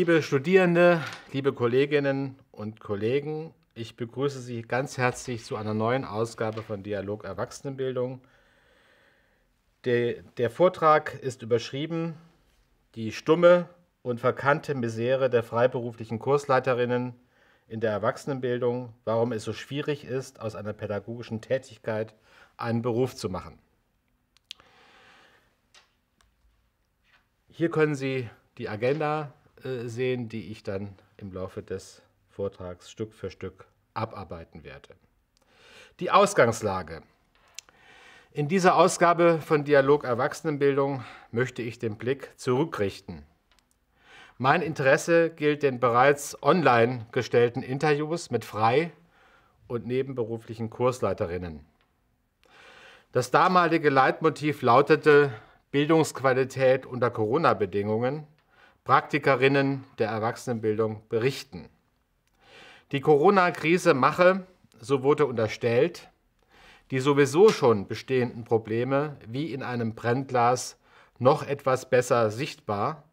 Liebe Studierende, liebe Kolleginnen und Kollegen, ich begrüße Sie ganz herzlich zu einer neuen Ausgabe von Dialog Erwachsenenbildung. Der, der Vortrag ist überschrieben Die stumme und verkannte Misere der freiberuflichen Kursleiterinnen in der Erwachsenenbildung, warum es so schwierig ist, aus einer pädagogischen Tätigkeit einen Beruf zu machen. Hier können Sie die Agenda äh, sehen, die ich dann im Laufe des Vortrags Stück für Stück abarbeiten werde. Die Ausgangslage. In dieser Ausgabe von Dialog Erwachsenenbildung möchte ich den Blick zurückrichten. Mein Interesse gilt den bereits online gestellten Interviews mit frei- und nebenberuflichen Kursleiterinnen. Das damalige Leitmotiv lautete Bildungsqualität unter Corona-Bedingungen Praktikerinnen der Erwachsenenbildung berichten. Die Corona-Krise mache, so wurde unterstellt, die sowieso schon bestehenden Probleme wie in einem Brennglas noch etwas besser sichtbar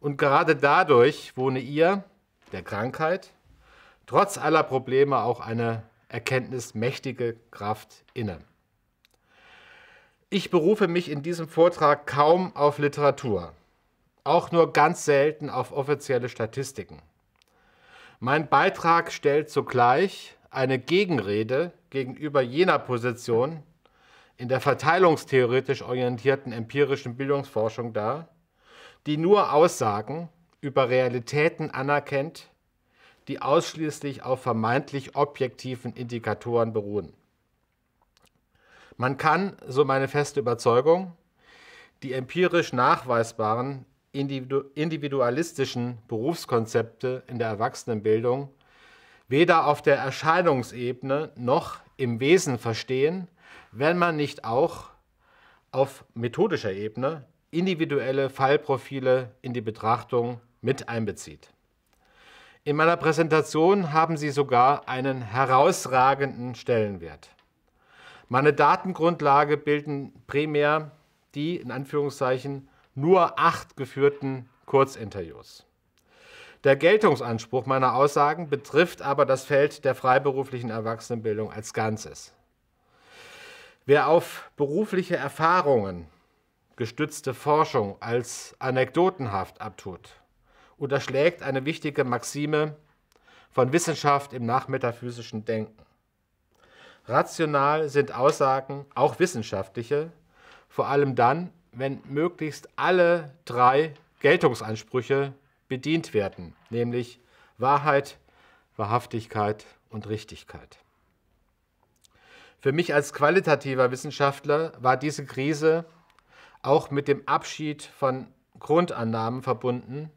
und gerade dadurch wohne ihr, der Krankheit, trotz aller Probleme auch eine erkenntnismächtige Kraft inne. Ich berufe mich in diesem Vortrag kaum auf Literatur auch nur ganz selten auf offizielle Statistiken. Mein Beitrag stellt zugleich eine Gegenrede gegenüber jener Position in der verteilungstheoretisch orientierten empirischen Bildungsforschung dar, die nur Aussagen über Realitäten anerkennt, die ausschließlich auf vermeintlich objektiven Indikatoren beruhen. Man kann, so meine feste Überzeugung, die empirisch nachweisbaren individualistischen Berufskonzepte in der Erwachsenenbildung weder auf der Erscheinungsebene noch im Wesen verstehen, wenn man nicht auch auf methodischer Ebene individuelle Fallprofile in die Betrachtung mit einbezieht. In meiner Präsentation haben sie sogar einen herausragenden Stellenwert. Meine Datengrundlage bilden primär die in Anführungszeichen nur acht geführten Kurzinterviews. Der Geltungsanspruch meiner Aussagen betrifft aber das Feld der freiberuflichen Erwachsenenbildung als Ganzes. Wer auf berufliche Erfahrungen gestützte Forschung als anekdotenhaft abtut, unterschlägt eine wichtige Maxime von Wissenschaft im nachmetaphysischen Denken. Rational sind Aussagen, auch wissenschaftliche, vor allem dann, wenn möglichst alle drei Geltungsansprüche bedient werden, nämlich Wahrheit, Wahrhaftigkeit und Richtigkeit. Für mich als qualitativer Wissenschaftler war diese Krise auch mit dem Abschied von Grundannahmen verbunden,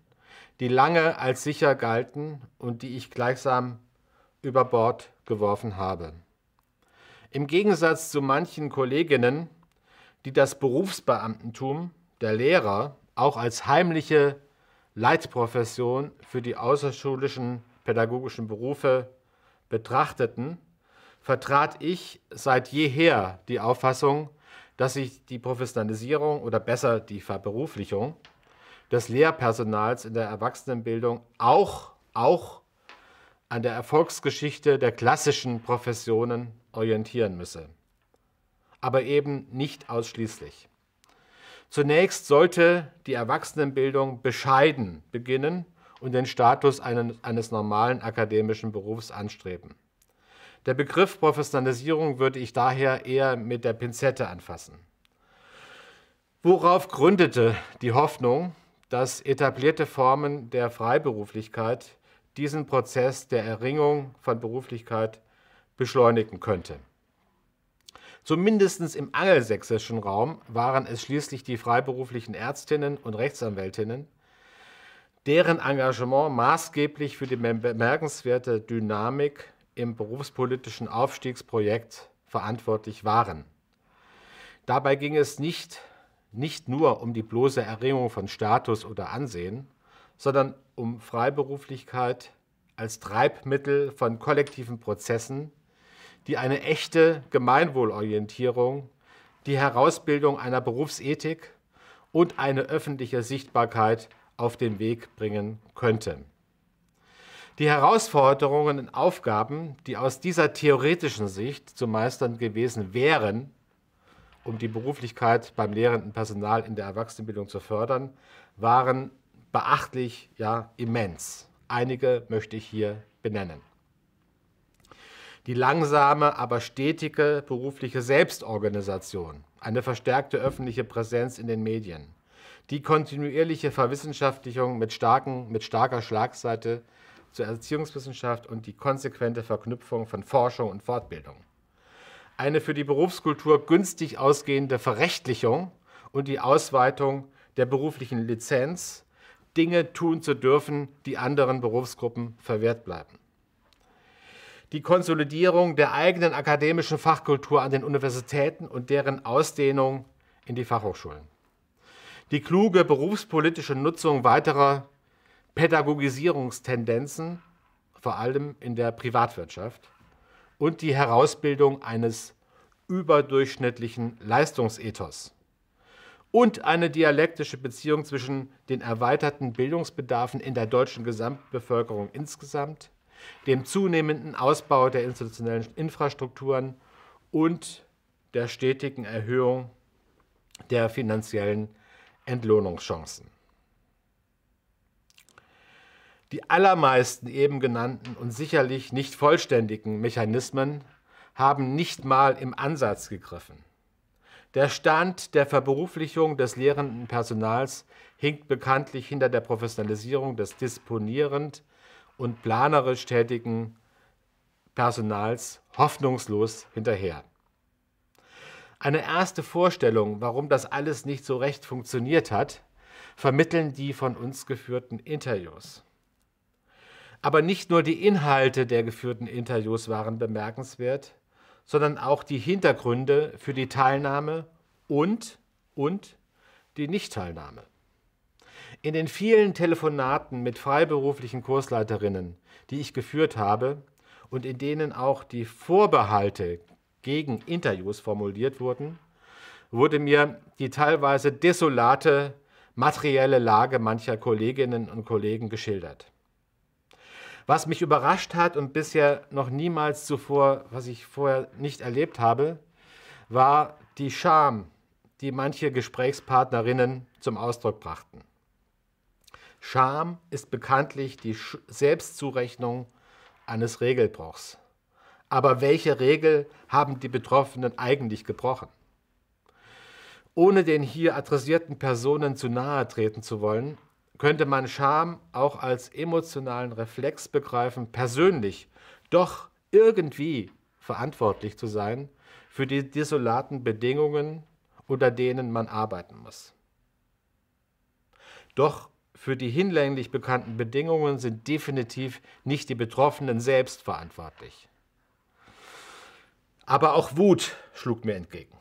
die lange als sicher galten und die ich gleichsam über Bord geworfen habe. Im Gegensatz zu manchen Kolleginnen die das Berufsbeamtentum der Lehrer auch als heimliche Leitprofession für die außerschulischen pädagogischen Berufe betrachteten, vertrat ich seit jeher die Auffassung, dass sich die Professionalisierung oder besser die Verberuflichung des Lehrpersonals in der Erwachsenenbildung auch, auch an der Erfolgsgeschichte der klassischen Professionen orientieren müsse aber eben nicht ausschließlich. Zunächst sollte die Erwachsenenbildung bescheiden beginnen und den Status eines normalen akademischen Berufs anstreben. Der Begriff Professionalisierung würde ich daher eher mit der Pinzette anfassen. Worauf gründete die Hoffnung, dass etablierte Formen der Freiberuflichkeit diesen Prozess der Erringung von Beruflichkeit beschleunigen könnte? Zumindest im angelsächsischen Raum waren es schließlich die freiberuflichen Ärztinnen und Rechtsanwältinnen, deren Engagement maßgeblich für die bemerkenswerte Dynamik im berufspolitischen Aufstiegsprojekt verantwortlich waren. Dabei ging es nicht, nicht nur um die bloße Erringung von Status oder Ansehen, sondern um Freiberuflichkeit als Treibmittel von kollektiven Prozessen, die eine echte Gemeinwohlorientierung, die Herausbildung einer Berufsethik und eine öffentliche Sichtbarkeit auf den Weg bringen könnten. Die Herausforderungen und Aufgaben, die aus dieser theoretischen Sicht zu meistern gewesen wären, um die Beruflichkeit beim lehrenden Personal in der Erwachsenenbildung zu fördern, waren beachtlich, ja immens. Einige möchte ich hier benennen. Die langsame, aber stetige berufliche Selbstorganisation, eine verstärkte öffentliche Präsenz in den Medien, die kontinuierliche Verwissenschaftlichung mit, starken, mit starker Schlagseite zur Erziehungswissenschaft und die konsequente Verknüpfung von Forschung und Fortbildung. Eine für die Berufskultur günstig ausgehende Verrechtlichung und die Ausweitung der beruflichen Lizenz, Dinge tun zu dürfen, die anderen Berufsgruppen verwehrt bleiben. Die Konsolidierung der eigenen akademischen Fachkultur an den Universitäten und deren Ausdehnung in die Fachhochschulen. Die kluge berufspolitische Nutzung weiterer Pädagogisierungstendenzen, vor allem in der Privatwirtschaft, und die Herausbildung eines überdurchschnittlichen Leistungsethos und eine dialektische Beziehung zwischen den erweiterten Bildungsbedarfen in der deutschen Gesamtbevölkerung insgesamt, dem zunehmenden Ausbau der institutionellen Infrastrukturen und der stetigen Erhöhung der finanziellen Entlohnungschancen. Die allermeisten eben genannten und sicherlich nicht vollständigen Mechanismen haben nicht mal im Ansatz gegriffen. Der Stand der Verberuflichung des lehrenden Personals hinkt bekanntlich hinter der Professionalisierung des disponierend und planerisch tätigen Personals hoffnungslos hinterher. Eine erste Vorstellung, warum das alles nicht so recht funktioniert hat, vermitteln die von uns geführten Interviews. Aber nicht nur die Inhalte der geführten Interviews waren bemerkenswert, sondern auch die Hintergründe für die Teilnahme und, und die Nichtteilnahme. In den vielen Telefonaten mit freiberuflichen Kursleiterinnen, die ich geführt habe und in denen auch die Vorbehalte gegen Interviews formuliert wurden, wurde mir die teilweise desolate materielle Lage mancher Kolleginnen und Kollegen geschildert. Was mich überrascht hat und bisher noch niemals zuvor, was ich vorher nicht erlebt habe, war die Scham, die manche Gesprächspartnerinnen zum Ausdruck brachten. Scham ist bekanntlich die Selbstzurechnung eines Regelbruchs. Aber welche Regel haben die Betroffenen eigentlich gebrochen? Ohne den hier adressierten Personen zu nahe treten zu wollen, könnte man Scham auch als emotionalen Reflex begreifen, persönlich doch irgendwie verantwortlich zu sein für die desolaten Bedingungen, unter denen man arbeiten muss. Doch für die hinlänglich bekannten Bedingungen sind definitiv nicht die Betroffenen selbst verantwortlich. Aber auch Wut schlug mir entgegen.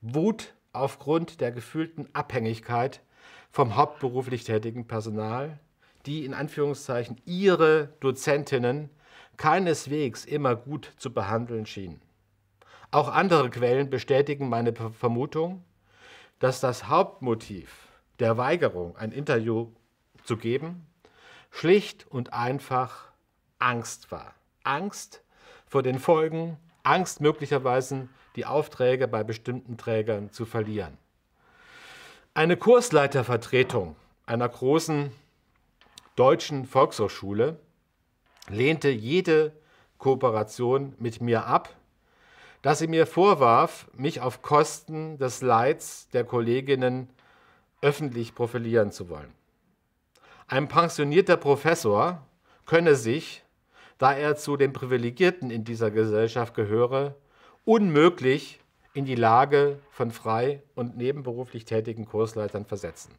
Wut aufgrund der gefühlten Abhängigkeit vom hauptberuflich tätigen Personal, die in Anführungszeichen ihre Dozentinnen keineswegs immer gut zu behandeln schienen. Auch andere Quellen bestätigen meine Vermutung, dass das Hauptmotiv der Weigerung, ein Interview zu geben, schlicht und einfach Angst war. Angst vor den Folgen, Angst möglicherweise die Aufträge bei bestimmten Trägern zu verlieren. Eine Kursleitervertretung einer großen deutschen Volkshochschule lehnte jede Kooperation mit mir ab, da sie mir vorwarf, mich auf Kosten des Leids der Kolleginnen öffentlich profilieren zu wollen. Ein pensionierter Professor könne sich, da er zu den Privilegierten in dieser Gesellschaft gehöre, unmöglich in die Lage von frei und nebenberuflich tätigen Kursleitern versetzen.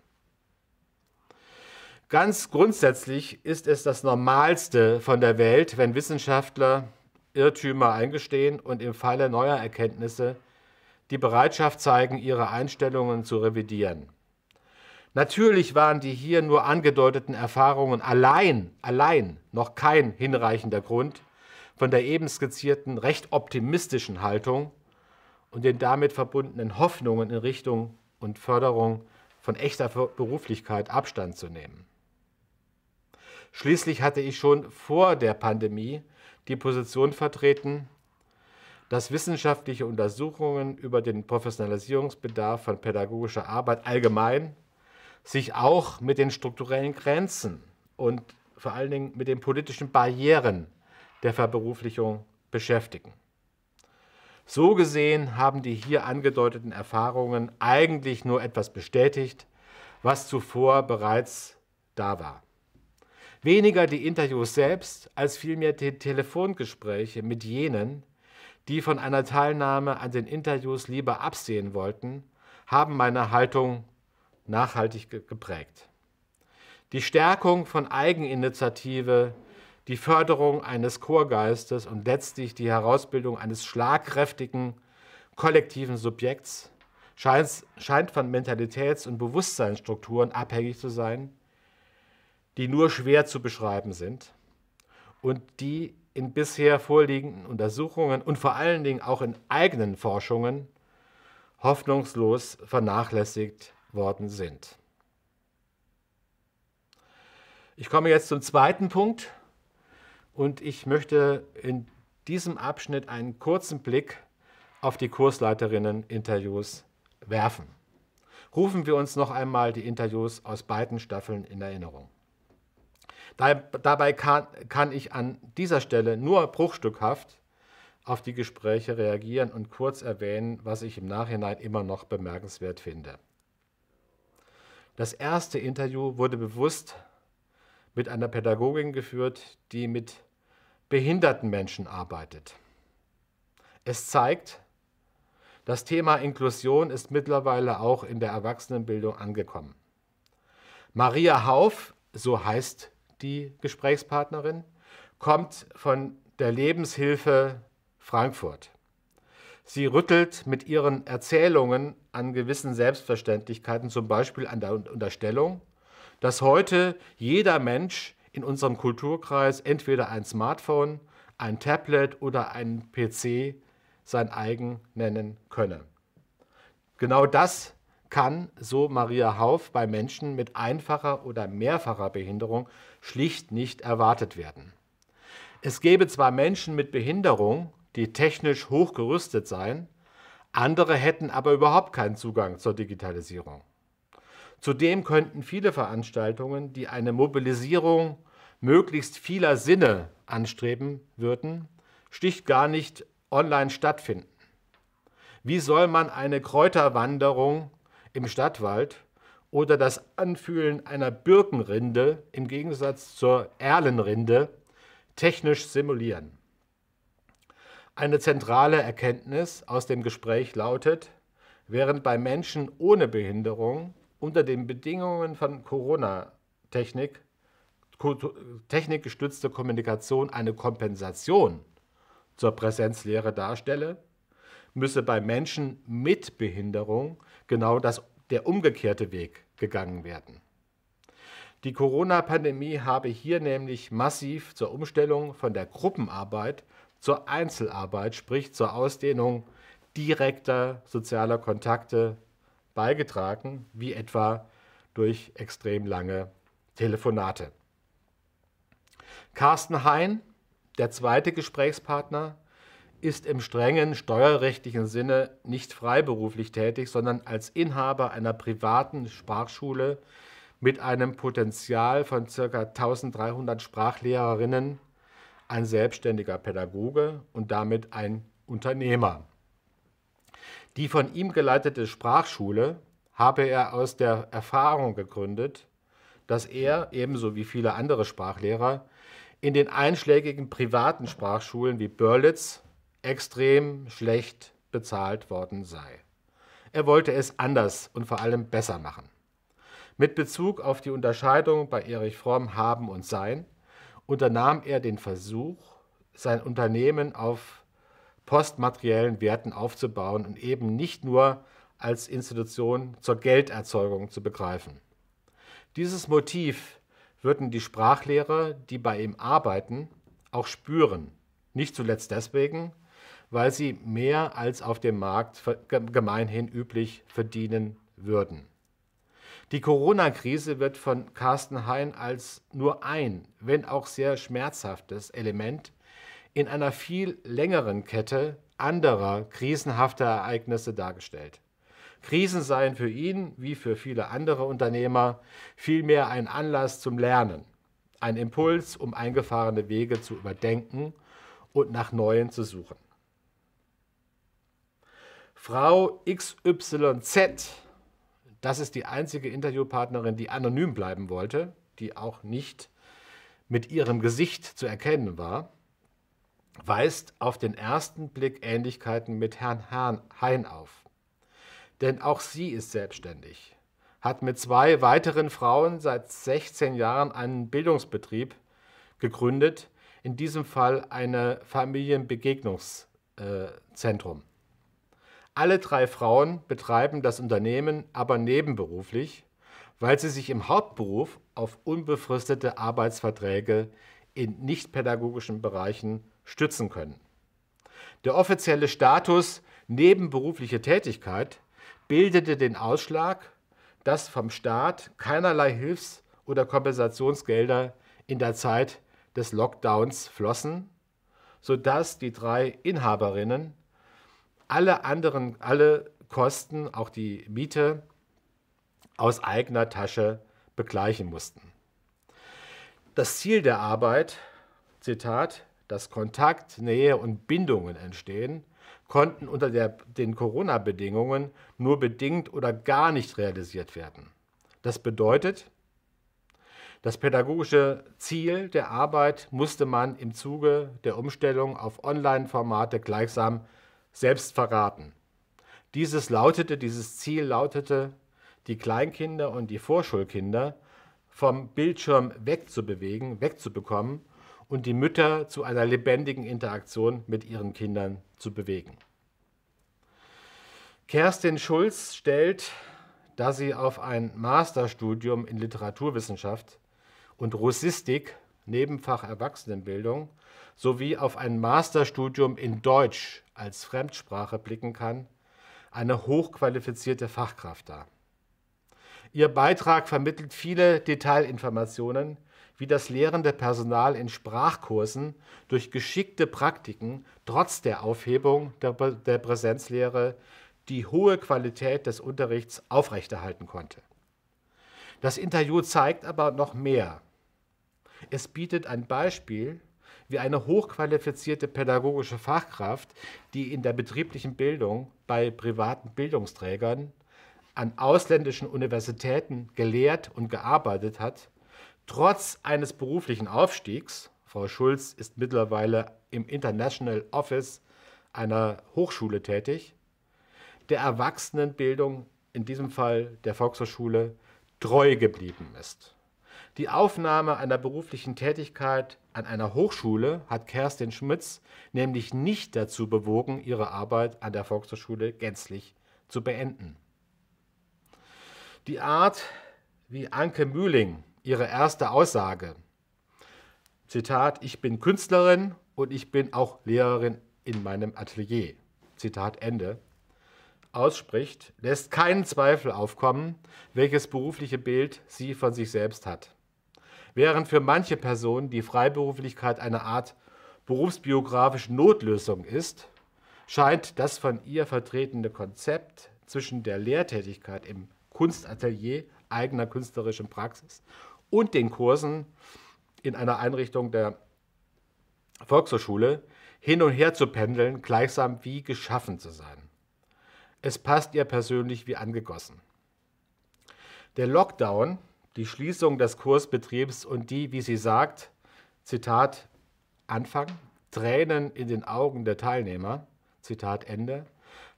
Ganz grundsätzlich ist es das Normalste von der Welt, wenn Wissenschaftler Irrtümer eingestehen und im Falle neuer Erkenntnisse die Bereitschaft zeigen, ihre Einstellungen zu revidieren. Natürlich waren die hier nur angedeuteten Erfahrungen allein, allein noch kein hinreichender Grund, von der eben skizzierten recht optimistischen Haltung und den damit verbundenen Hoffnungen in Richtung und Förderung von echter Beruflichkeit Abstand zu nehmen. Schließlich hatte ich schon vor der Pandemie die Position vertreten, dass wissenschaftliche Untersuchungen über den Professionalisierungsbedarf von pädagogischer Arbeit allgemein sich auch mit den strukturellen Grenzen und vor allen Dingen mit den politischen Barrieren der Verberuflichung beschäftigen. So gesehen haben die hier angedeuteten Erfahrungen eigentlich nur etwas bestätigt, was zuvor bereits da war. Weniger die Interviews selbst, als vielmehr die Telefongespräche mit jenen, die von einer Teilnahme an den Interviews lieber absehen wollten, haben meine Haltung nachhaltig geprägt. Die Stärkung von Eigeninitiative die Förderung eines Chorgeistes und letztlich die Herausbildung eines schlagkräftigen kollektiven Subjekts scheint, von Mentalitäts- und Bewusstseinsstrukturen abhängig zu sein, die nur schwer zu beschreiben sind und die in bisher vorliegenden Untersuchungen und vor allen Dingen auch in eigenen Forschungen hoffnungslos vernachlässigt worden sind. Ich komme jetzt zum zweiten Punkt, und ich möchte in diesem Abschnitt einen kurzen Blick auf die Kursleiterinnen-Interviews werfen. Rufen wir uns noch einmal die Interviews aus beiden Staffeln in Erinnerung. Dabei kann, kann ich an dieser Stelle nur bruchstückhaft auf die Gespräche reagieren und kurz erwähnen, was ich im Nachhinein immer noch bemerkenswert finde. Das erste Interview wurde bewusst mit einer Pädagogin geführt, die mit behinderten Menschen arbeitet. Es zeigt, das Thema Inklusion ist mittlerweile auch in der Erwachsenenbildung angekommen. Maria Hauf, so heißt die Gesprächspartnerin, kommt von der Lebenshilfe Frankfurt. Sie rüttelt mit ihren Erzählungen an gewissen Selbstverständlichkeiten, zum Beispiel an der Unterstellung, dass heute jeder Mensch in unserem Kulturkreis entweder ein Smartphone, ein Tablet oder ein PC sein eigen nennen könne. Genau das kann, so Maria Hauf, bei Menschen mit einfacher oder mehrfacher Behinderung schlicht nicht erwartet werden. Es gäbe zwar Menschen mit Behinderung, die technisch hochgerüstet seien, andere hätten aber überhaupt keinen Zugang zur Digitalisierung. Zudem könnten viele Veranstaltungen, die eine Mobilisierung möglichst vieler Sinne anstreben würden, sticht gar nicht online stattfinden. Wie soll man eine Kräuterwanderung im Stadtwald oder das Anfühlen einer Birkenrinde im Gegensatz zur Erlenrinde technisch simulieren? Eine zentrale Erkenntnis aus dem Gespräch lautet, während bei Menschen ohne Behinderung unter den Bedingungen von Corona-Technik technikgestützte Kommunikation eine Kompensation zur Präsenzlehre darstelle, müsse bei Menschen mit Behinderung genau das, der umgekehrte Weg gegangen werden. Die Corona-Pandemie habe hier nämlich massiv zur Umstellung von der Gruppenarbeit zur Einzelarbeit, sprich zur Ausdehnung direkter sozialer Kontakte beigetragen, wie etwa durch extrem lange Telefonate. Carsten Hein, der zweite Gesprächspartner, ist im strengen steuerrechtlichen Sinne nicht freiberuflich tätig, sondern als Inhaber einer privaten Sprachschule mit einem Potenzial von ca. 1300 Sprachlehrerinnen, ein selbstständiger Pädagoge und damit ein Unternehmer. Die von ihm geleitete Sprachschule habe er aus der Erfahrung gegründet, dass er, ebenso wie viele andere Sprachlehrer, in den einschlägigen privaten Sprachschulen wie Görlitz extrem schlecht bezahlt worden sei. Er wollte es anders und vor allem besser machen. Mit Bezug auf die Unterscheidung bei Erich Fromm Haben und Sein unternahm er den Versuch, sein Unternehmen auf postmateriellen Werten aufzubauen und eben nicht nur als Institution zur Gelderzeugung zu begreifen. Dieses Motiv würden die Sprachlehrer, die bei ihm arbeiten, auch spüren. Nicht zuletzt deswegen, weil sie mehr als auf dem Markt gemeinhin üblich verdienen würden. Die Corona-Krise wird von Carsten Hein als nur ein, wenn auch sehr schmerzhaftes Element in einer viel längeren Kette anderer krisenhafter Ereignisse dargestellt. Krisen seien für ihn, wie für viele andere Unternehmer, vielmehr ein Anlass zum Lernen, ein Impuls, um eingefahrene Wege zu überdenken und nach neuen zu suchen. Frau XYZ, das ist die einzige Interviewpartnerin, die anonym bleiben wollte, die auch nicht mit ihrem Gesicht zu erkennen war, weist auf den ersten Blick Ähnlichkeiten mit Herrn Hein auf. Denn auch sie ist selbstständig, hat mit zwei weiteren Frauen seit 16 Jahren einen Bildungsbetrieb gegründet, in diesem Fall ein Familienbegegnungszentrum. Alle drei Frauen betreiben das Unternehmen aber nebenberuflich, weil sie sich im Hauptberuf auf unbefristete Arbeitsverträge in nichtpädagogischen Bereichen stützen können. Der offizielle Status nebenberufliche Tätigkeit bildete den Ausschlag, dass vom Staat keinerlei Hilfs- oder Kompensationsgelder in der Zeit des Lockdowns flossen, sodass die drei Inhaberinnen alle anderen, alle Kosten, auch die Miete, aus eigener Tasche begleichen mussten. Das Ziel der Arbeit, Zitat, dass Kontakt, Nähe und Bindungen entstehen, konnten unter der, den Corona-Bedingungen nur bedingt oder gar nicht realisiert werden. Das bedeutet, das pädagogische Ziel der Arbeit musste man im Zuge der Umstellung auf Online-Formate gleichsam selbst verraten. Dieses lautete, dieses Ziel lautete, die Kleinkinder und die Vorschulkinder vom Bildschirm wegzubewegen, wegzubekommen und die Mütter zu einer lebendigen Interaktion mit ihren Kindern zu bewegen. Kerstin Schulz stellt, da sie auf ein Masterstudium in Literaturwissenschaft und Russistik, Nebenfach Erwachsenenbildung, sowie auf ein Masterstudium in Deutsch als Fremdsprache blicken kann, eine hochqualifizierte Fachkraft dar. Ihr Beitrag vermittelt viele Detailinformationen, wie das lehrende Personal in Sprachkursen durch geschickte Praktiken trotz der Aufhebung der, der Präsenzlehre die hohe Qualität des Unterrichts aufrechterhalten konnte. Das Interview zeigt aber noch mehr. Es bietet ein Beispiel, wie eine hochqualifizierte pädagogische Fachkraft, die in der betrieblichen Bildung bei privaten Bildungsträgern an ausländischen Universitäten gelehrt und gearbeitet hat, Trotz eines beruflichen Aufstiegs, Frau Schulz ist mittlerweile im International Office einer Hochschule tätig, der Erwachsenenbildung, in diesem Fall der Volkshochschule, treu geblieben ist. Die Aufnahme einer beruflichen Tätigkeit an einer Hochschule hat Kerstin Schmitz nämlich nicht dazu bewogen, ihre Arbeit an der Volkshochschule gänzlich zu beenden. Die Art, wie Anke Mühling ihre erste Aussage. Zitat, ich bin Künstlerin und ich bin auch Lehrerin in meinem Atelier. Zitat Ende. Ausspricht, lässt keinen Zweifel aufkommen, welches berufliche Bild sie von sich selbst hat. Während für manche Personen die Freiberuflichkeit eine Art berufsbiografische Notlösung ist, scheint das von ihr vertretene Konzept zwischen der Lehrtätigkeit im Kunstatelier eigener künstlerischen Praxis und den Kursen in einer Einrichtung der Volkshochschule hin und her zu pendeln, gleichsam wie geschaffen zu sein. Es passt ihr persönlich wie angegossen. Der Lockdown, die Schließung des Kursbetriebs und die, wie sie sagt, Zitat, Anfang, Tränen in den Augen der Teilnehmer, Zitat Ende,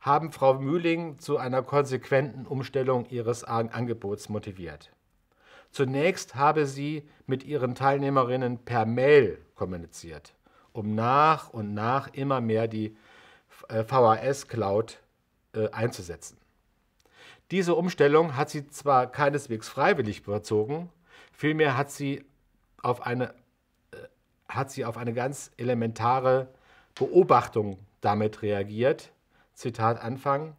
haben Frau Mühling zu einer konsequenten Umstellung ihres Angebots motiviert. Zunächst habe sie mit ihren Teilnehmerinnen per Mail kommuniziert, um nach und nach immer mehr die VHS-Cloud äh, einzusetzen. Diese Umstellung hat sie zwar keineswegs freiwillig überzogen, vielmehr hat sie auf eine, äh, hat sie auf eine ganz elementare Beobachtung damit reagiert. Zitat Anfang.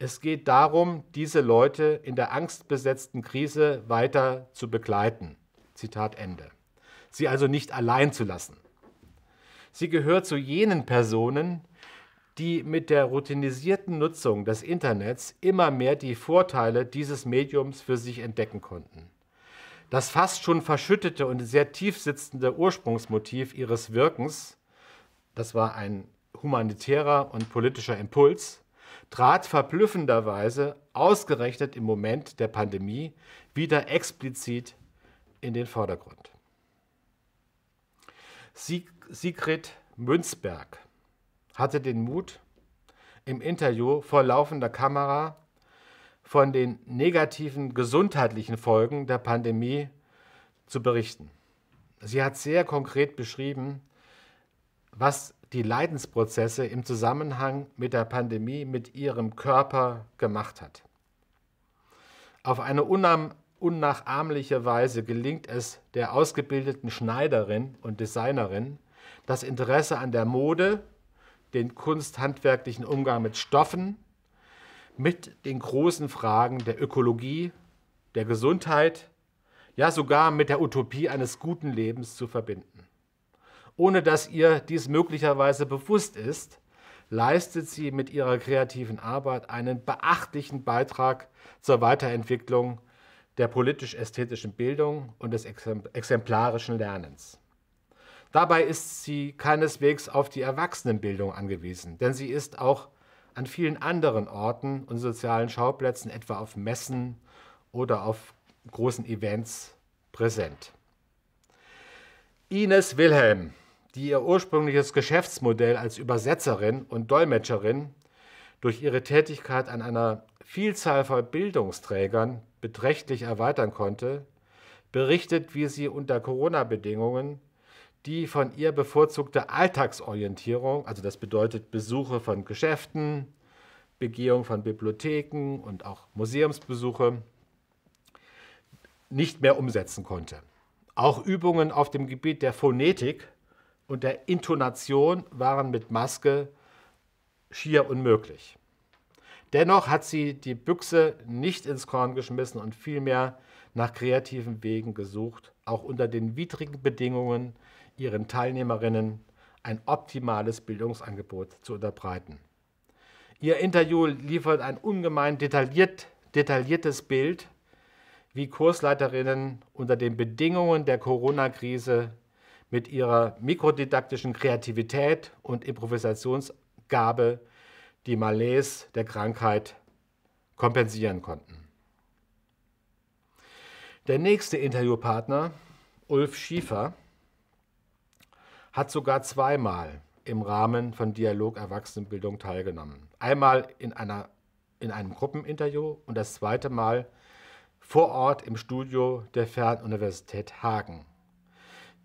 Es geht darum, diese Leute in der angstbesetzten Krise weiter zu begleiten. Zitat Ende. Sie also nicht allein zu lassen. Sie gehört zu jenen Personen, die mit der routinisierten Nutzung des Internets immer mehr die Vorteile dieses Mediums für sich entdecken konnten. Das fast schon verschüttete und sehr tief sitzende Ursprungsmotiv ihres Wirkens, das war ein humanitärer und politischer Impuls, trat verblüffenderweise ausgerechnet im Moment der Pandemie wieder explizit in den Vordergrund. Sieg Sigrid Münzberg hatte den Mut, im Interview vor laufender Kamera von den negativen gesundheitlichen Folgen der Pandemie zu berichten. Sie hat sehr konkret beschrieben, was die Leidensprozesse im Zusammenhang mit der Pandemie mit ihrem Körper gemacht hat. Auf eine unnachahmliche Weise gelingt es der ausgebildeten Schneiderin und Designerin, das Interesse an der Mode den kunsthandwerklichen Umgang mit Stoffen, mit den großen Fragen der Ökologie, der Gesundheit, ja sogar mit der Utopie eines guten Lebens zu verbinden. Ohne dass ihr dies möglicherweise bewusst ist, leistet sie mit ihrer kreativen Arbeit einen beachtlichen Beitrag zur Weiterentwicklung der politisch-ästhetischen Bildung und des exemplarischen Lernens. Dabei ist sie keineswegs auf die Erwachsenenbildung angewiesen, denn sie ist auch an vielen anderen Orten und sozialen Schauplätzen, etwa auf Messen oder auf großen Events, präsent. Ines Wilhelm, die ihr ursprüngliches Geschäftsmodell als Übersetzerin und Dolmetscherin durch ihre Tätigkeit an einer Vielzahl von Bildungsträgern beträchtlich erweitern konnte, berichtet, wie sie unter Corona-Bedingungen die von ihr bevorzugte Alltagsorientierung, also das bedeutet Besuche von Geschäften, Begehung von Bibliotheken und auch Museumsbesuche, nicht mehr umsetzen konnte. Auch Übungen auf dem Gebiet der Phonetik und der Intonation waren mit Maske schier unmöglich. Dennoch hat sie die Büchse nicht ins Korn geschmissen und vielmehr nach kreativen Wegen gesucht, auch unter den widrigen Bedingungen ihren Teilnehmerinnen ein optimales Bildungsangebot zu unterbreiten. Ihr Interview liefert ein ungemein detailliert, detailliertes Bild, wie Kursleiterinnen unter den Bedingungen der Corona-Krise mit ihrer mikrodidaktischen Kreativität und Improvisationsgabe die Malaise der Krankheit kompensieren konnten. Der nächste Interviewpartner, Ulf Schiefer, hat sogar zweimal im Rahmen von Dialog Erwachsenenbildung teilgenommen. Einmal in, einer, in einem Gruppeninterview und das zweite Mal vor Ort im Studio der Fernuniversität Hagen.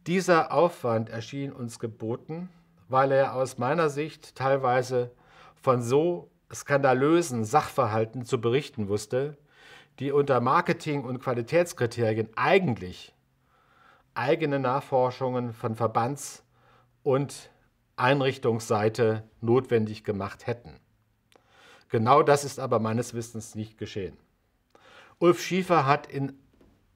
Dieser Aufwand erschien uns geboten, weil er aus meiner Sicht teilweise von so skandalösen Sachverhalten zu berichten wusste, die unter Marketing- und Qualitätskriterien eigentlich eigene Nachforschungen von Verbands- und Einrichtungsseite notwendig gemacht hätten. Genau das ist aber meines Wissens nicht geschehen. Ulf Schiefer hat in,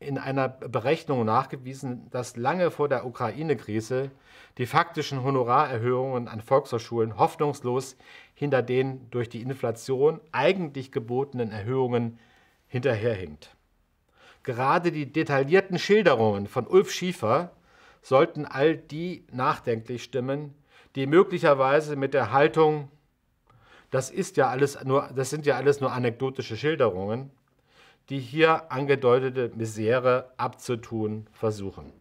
in einer Berechnung nachgewiesen, dass lange vor der Ukraine-Krise die faktischen Honorarerhöhungen an Volkshochschulen hoffnungslos hinter den durch die Inflation eigentlich gebotenen Erhöhungen hinterherhinkt. Gerade die detaillierten Schilderungen von Ulf Schiefer sollten all die nachdenklich stimmen, die möglicherweise mit der Haltung, das, ist ja alles nur, das sind ja alles nur anekdotische Schilderungen, die hier angedeutete Misere abzutun versuchen.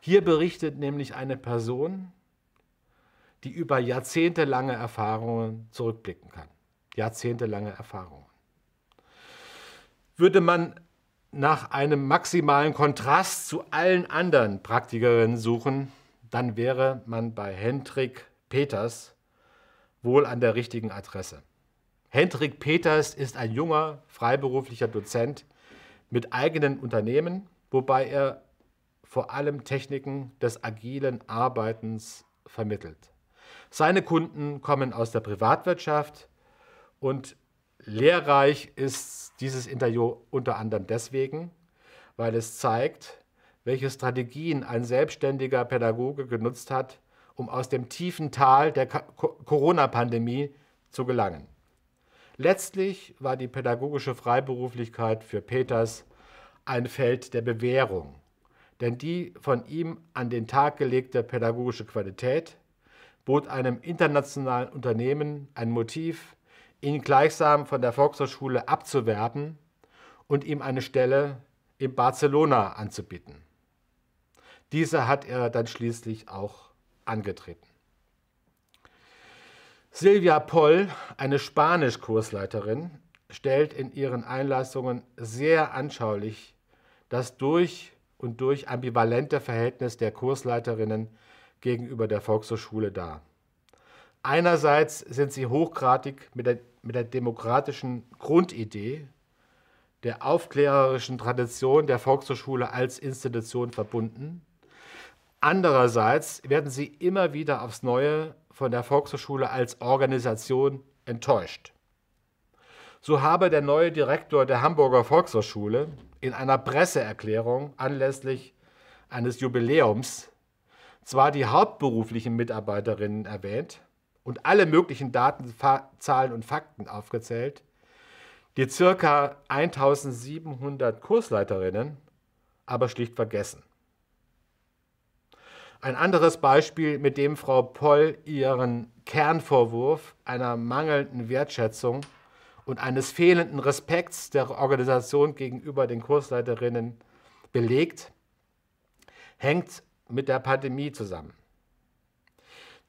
Hier berichtet nämlich eine Person, die über jahrzehntelange Erfahrungen zurückblicken kann. Jahrzehntelange Erfahrungen. Würde man nach einem maximalen Kontrast zu allen anderen Praktikerinnen suchen, dann wäre man bei Hendrik Peters wohl an der richtigen Adresse. Hendrik Peters ist ein junger, freiberuflicher Dozent mit eigenen Unternehmen, wobei er vor allem Techniken des agilen Arbeitens vermittelt. Seine Kunden kommen aus der Privatwirtschaft und lehrreich ist dieses Interview unter anderem deswegen, weil es zeigt, welche Strategien ein selbstständiger Pädagoge genutzt hat, um aus dem tiefen Tal der Corona-Pandemie zu gelangen. Letztlich war die pädagogische Freiberuflichkeit für Peters ein Feld der Bewährung, denn die von ihm an den Tag gelegte pädagogische Qualität bot einem internationalen Unternehmen ein Motiv, ihn gleichsam von der Volkshochschule abzuwerben und ihm eine Stelle in Barcelona anzubieten. Diese hat er dann schließlich auch angetreten. Silvia Poll, eine Spanisch-Kursleiterin, stellt in ihren Einlassungen sehr anschaulich das durch und durch ambivalente Verhältnis der Kursleiterinnen gegenüber der Volkshochschule dar. Einerseits sind sie hochgradig mit der, mit der demokratischen Grundidee der aufklärerischen Tradition der Volkshochschule als Institution verbunden. Andererseits werden sie immer wieder aufs Neue von der Volkshochschule als Organisation enttäuscht. So habe der neue Direktor der Hamburger Volkshochschule in einer Presseerklärung anlässlich eines Jubiläums zwar die hauptberuflichen Mitarbeiterinnen erwähnt und alle möglichen Daten, Zahlen und Fakten aufgezählt, die circa 1700 Kursleiterinnen aber schlicht vergessen. Ein anderes Beispiel, mit dem Frau Poll ihren Kernvorwurf einer mangelnden Wertschätzung und eines fehlenden Respekts der Organisation gegenüber den Kursleiterinnen belegt, hängt mit der Pandemie zusammen.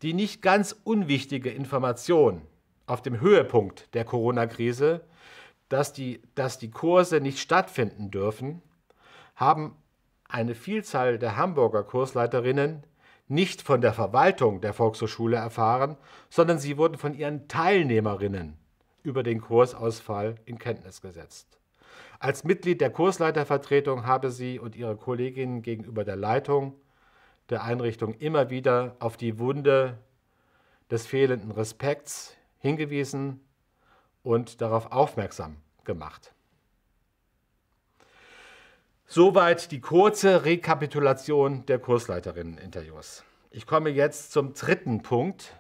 Die nicht ganz unwichtige Information auf dem Höhepunkt der Corona-Krise dass die, dass die Kurse nicht stattfinden dürfen, haben eine Vielzahl der Hamburger Kursleiterinnen nicht von der Verwaltung der Volkshochschule erfahren, sondern sie wurden von ihren Teilnehmerinnen über den Kursausfall in Kenntnis gesetzt. Als Mitglied der Kursleitervertretung habe sie und ihre Kolleginnen gegenüber der Leitung der Einrichtung immer wieder auf die Wunde des fehlenden Respekts hingewiesen und darauf aufmerksam gemacht. Soweit die kurze Rekapitulation der Kursleiterinnen-Interviews. Ich komme jetzt zum dritten Punkt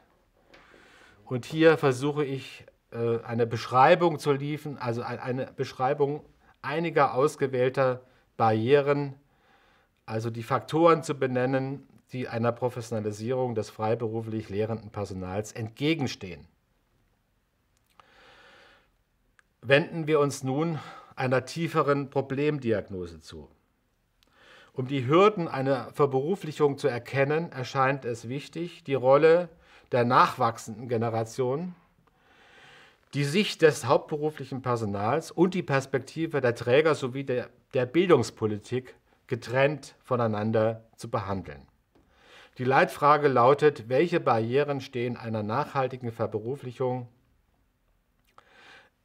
und hier versuche ich äh, eine Beschreibung zu liefern, also eine Beschreibung einiger ausgewählter Barrieren, also die Faktoren zu benennen, die einer Professionalisierung des freiberuflich lehrenden Personals entgegenstehen. wenden wir uns nun einer tieferen Problemdiagnose zu. Um die Hürden einer Verberuflichung zu erkennen, erscheint es wichtig, die Rolle der nachwachsenden Generation, die Sicht des hauptberuflichen Personals und die Perspektive der Träger sowie der, der Bildungspolitik getrennt voneinander zu behandeln. Die Leitfrage lautet, welche Barrieren stehen einer nachhaltigen Verberuflichung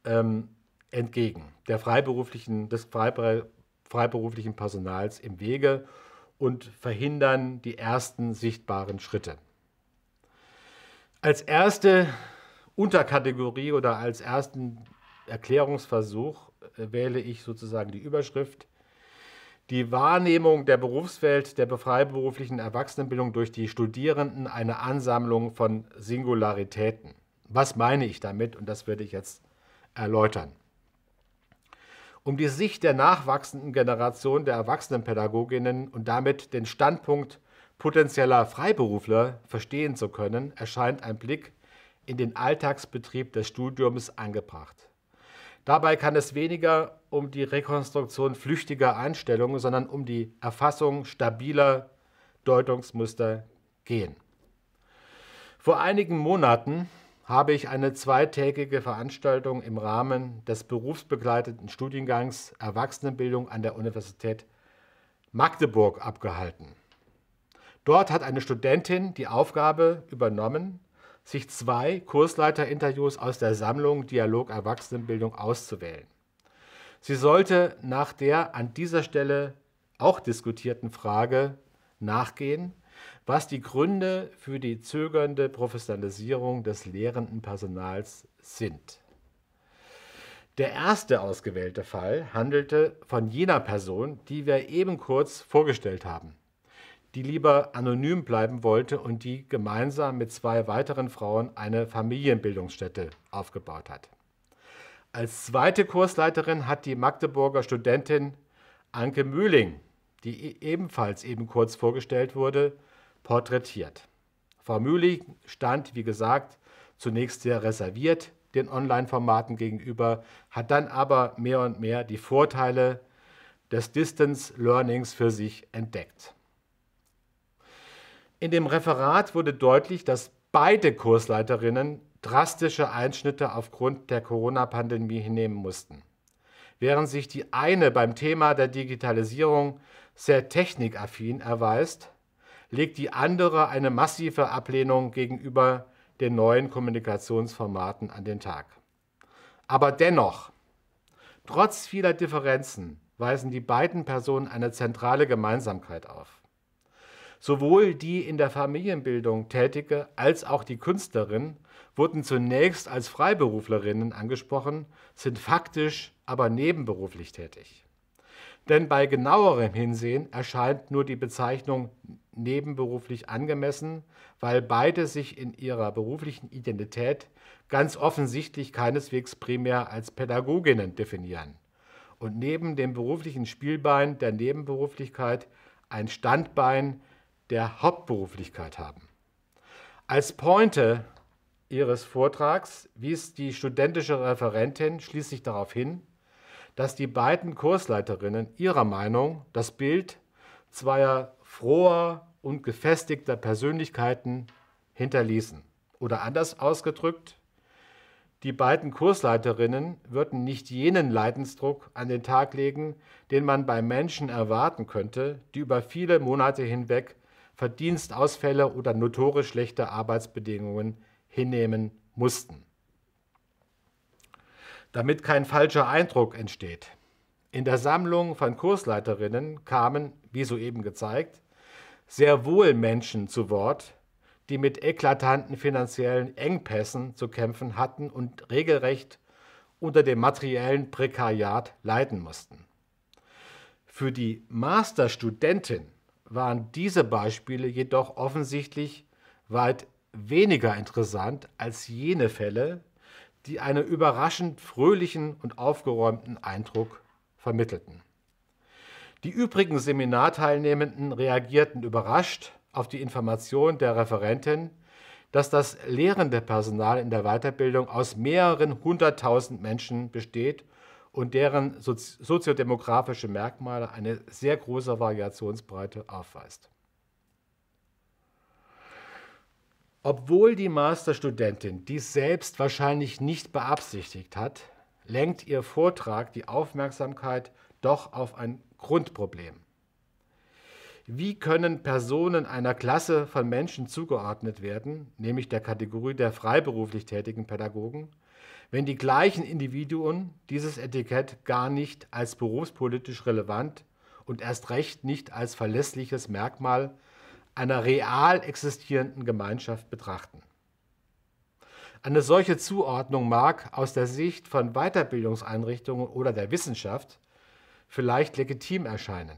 ähm, entgegen der freiberuflichen, des freiberuflichen Personals im Wege und verhindern die ersten sichtbaren Schritte. Als erste Unterkategorie oder als ersten Erklärungsversuch äh, wähle ich sozusagen die Überschrift die Wahrnehmung der Berufswelt der freiberuflichen Erwachsenenbildung durch die Studierenden eine Ansammlung von Singularitäten. Was meine ich damit? Und das werde ich jetzt erläutern. Um die Sicht der nachwachsenden Generation der Erwachsenenpädagoginnen und damit den Standpunkt potenzieller Freiberufler verstehen zu können, erscheint ein Blick in den Alltagsbetrieb des Studiums angebracht. Dabei kann es weniger um die Rekonstruktion flüchtiger Einstellungen, sondern um die Erfassung stabiler Deutungsmuster gehen. Vor einigen Monaten habe ich eine zweitägige Veranstaltung im Rahmen des berufsbegleiteten Studiengangs Erwachsenenbildung an der Universität Magdeburg abgehalten. Dort hat eine Studentin die Aufgabe übernommen, sich zwei Kursleiterinterviews aus der Sammlung Dialog Erwachsenenbildung auszuwählen. Sie sollte nach der an dieser Stelle auch diskutierten Frage nachgehen, was die Gründe für die zögernde Professionalisierung des lehrenden Personals sind. Der erste ausgewählte Fall handelte von jener Person, die wir eben kurz vorgestellt haben, die lieber anonym bleiben wollte und die gemeinsam mit zwei weiteren Frauen eine Familienbildungsstätte aufgebaut hat. Als zweite Kursleiterin hat die Magdeburger Studentin Anke Mühling, die e-, ebenfalls eben kurz vorgestellt wurde, porträtiert. Frau Mühling stand, wie gesagt, zunächst sehr reserviert, den Online-Formaten gegenüber, hat dann aber mehr und mehr die Vorteile des Distance Learnings für sich entdeckt. In dem Referat wurde deutlich, dass beide Kursleiterinnen drastische Einschnitte aufgrund der Corona-Pandemie hinnehmen mussten. Während sich die eine beim Thema der Digitalisierung sehr technikaffin erweist, legt die andere eine massive Ablehnung gegenüber den neuen Kommunikationsformaten an den Tag. Aber dennoch, trotz vieler Differenzen, weisen die beiden Personen eine zentrale Gemeinsamkeit auf. Sowohl die in der Familienbildung Tätige als auch die Künstlerin wurden zunächst als Freiberuflerinnen angesprochen, sind faktisch aber nebenberuflich tätig. Denn bei genauerem Hinsehen erscheint nur die Bezeichnung nebenberuflich angemessen, weil beide sich in ihrer beruflichen Identität ganz offensichtlich keineswegs primär als Pädagoginnen definieren und neben dem beruflichen Spielbein der Nebenberuflichkeit ein Standbein der Hauptberuflichkeit haben. Als Pointe ihres Vortrags wies die studentische Referentin schließlich darauf hin, dass die beiden Kursleiterinnen ihrer Meinung das Bild zweier froher und gefestigter Persönlichkeiten hinterließen. Oder anders ausgedrückt, die beiden Kursleiterinnen würden nicht jenen Leidensdruck an den Tag legen, den man bei Menschen erwarten könnte, die über viele Monate hinweg Verdienstausfälle oder notorisch schlechte Arbeitsbedingungen hinnehmen mussten. Damit kein falscher Eindruck entsteht. In der Sammlung von Kursleiterinnen kamen, wie soeben gezeigt, sehr wohl Menschen zu Wort, die mit eklatanten finanziellen Engpässen zu kämpfen hatten und regelrecht unter dem materiellen Prekariat leiden mussten. Für die Masterstudentin waren diese Beispiele jedoch offensichtlich weit weniger interessant als jene Fälle, die einen überraschend fröhlichen und aufgeräumten Eindruck vermittelten. Die übrigen Seminarteilnehmenden reagierten überrascht auf die Information der Referentin, dass das lehrende Personal in der Weiterbildung aus mehreren hunderttausend Menschen besteht und deren soziodemografische Merkmale eine sehr große Variationsbreite aufweist. Obwohl die Masterstudentin dies selbst wahrscheinlich nicht beabsichtigt hat, lenkt ihr Vortrag die Aufmerksamkeit doch auf ein Grundproblem. Wie können Personen einer Klasse von Menschen zugeordnet werden, nämlich der Kategorie der freiberuflich tätigen Pädagogen, wenn die gleichen Individuen dieses Etikett gar nicht als berufspolitisch relevant und erst recht nicht als verlässliches Merkmal einer real existierenden Gemeinschaft betrachten? Eine solche Zuordnung mag aus der Sicht von Weiterbildungseinrichtungen oder der Wissenschaft vielleicht legitim erscheinen.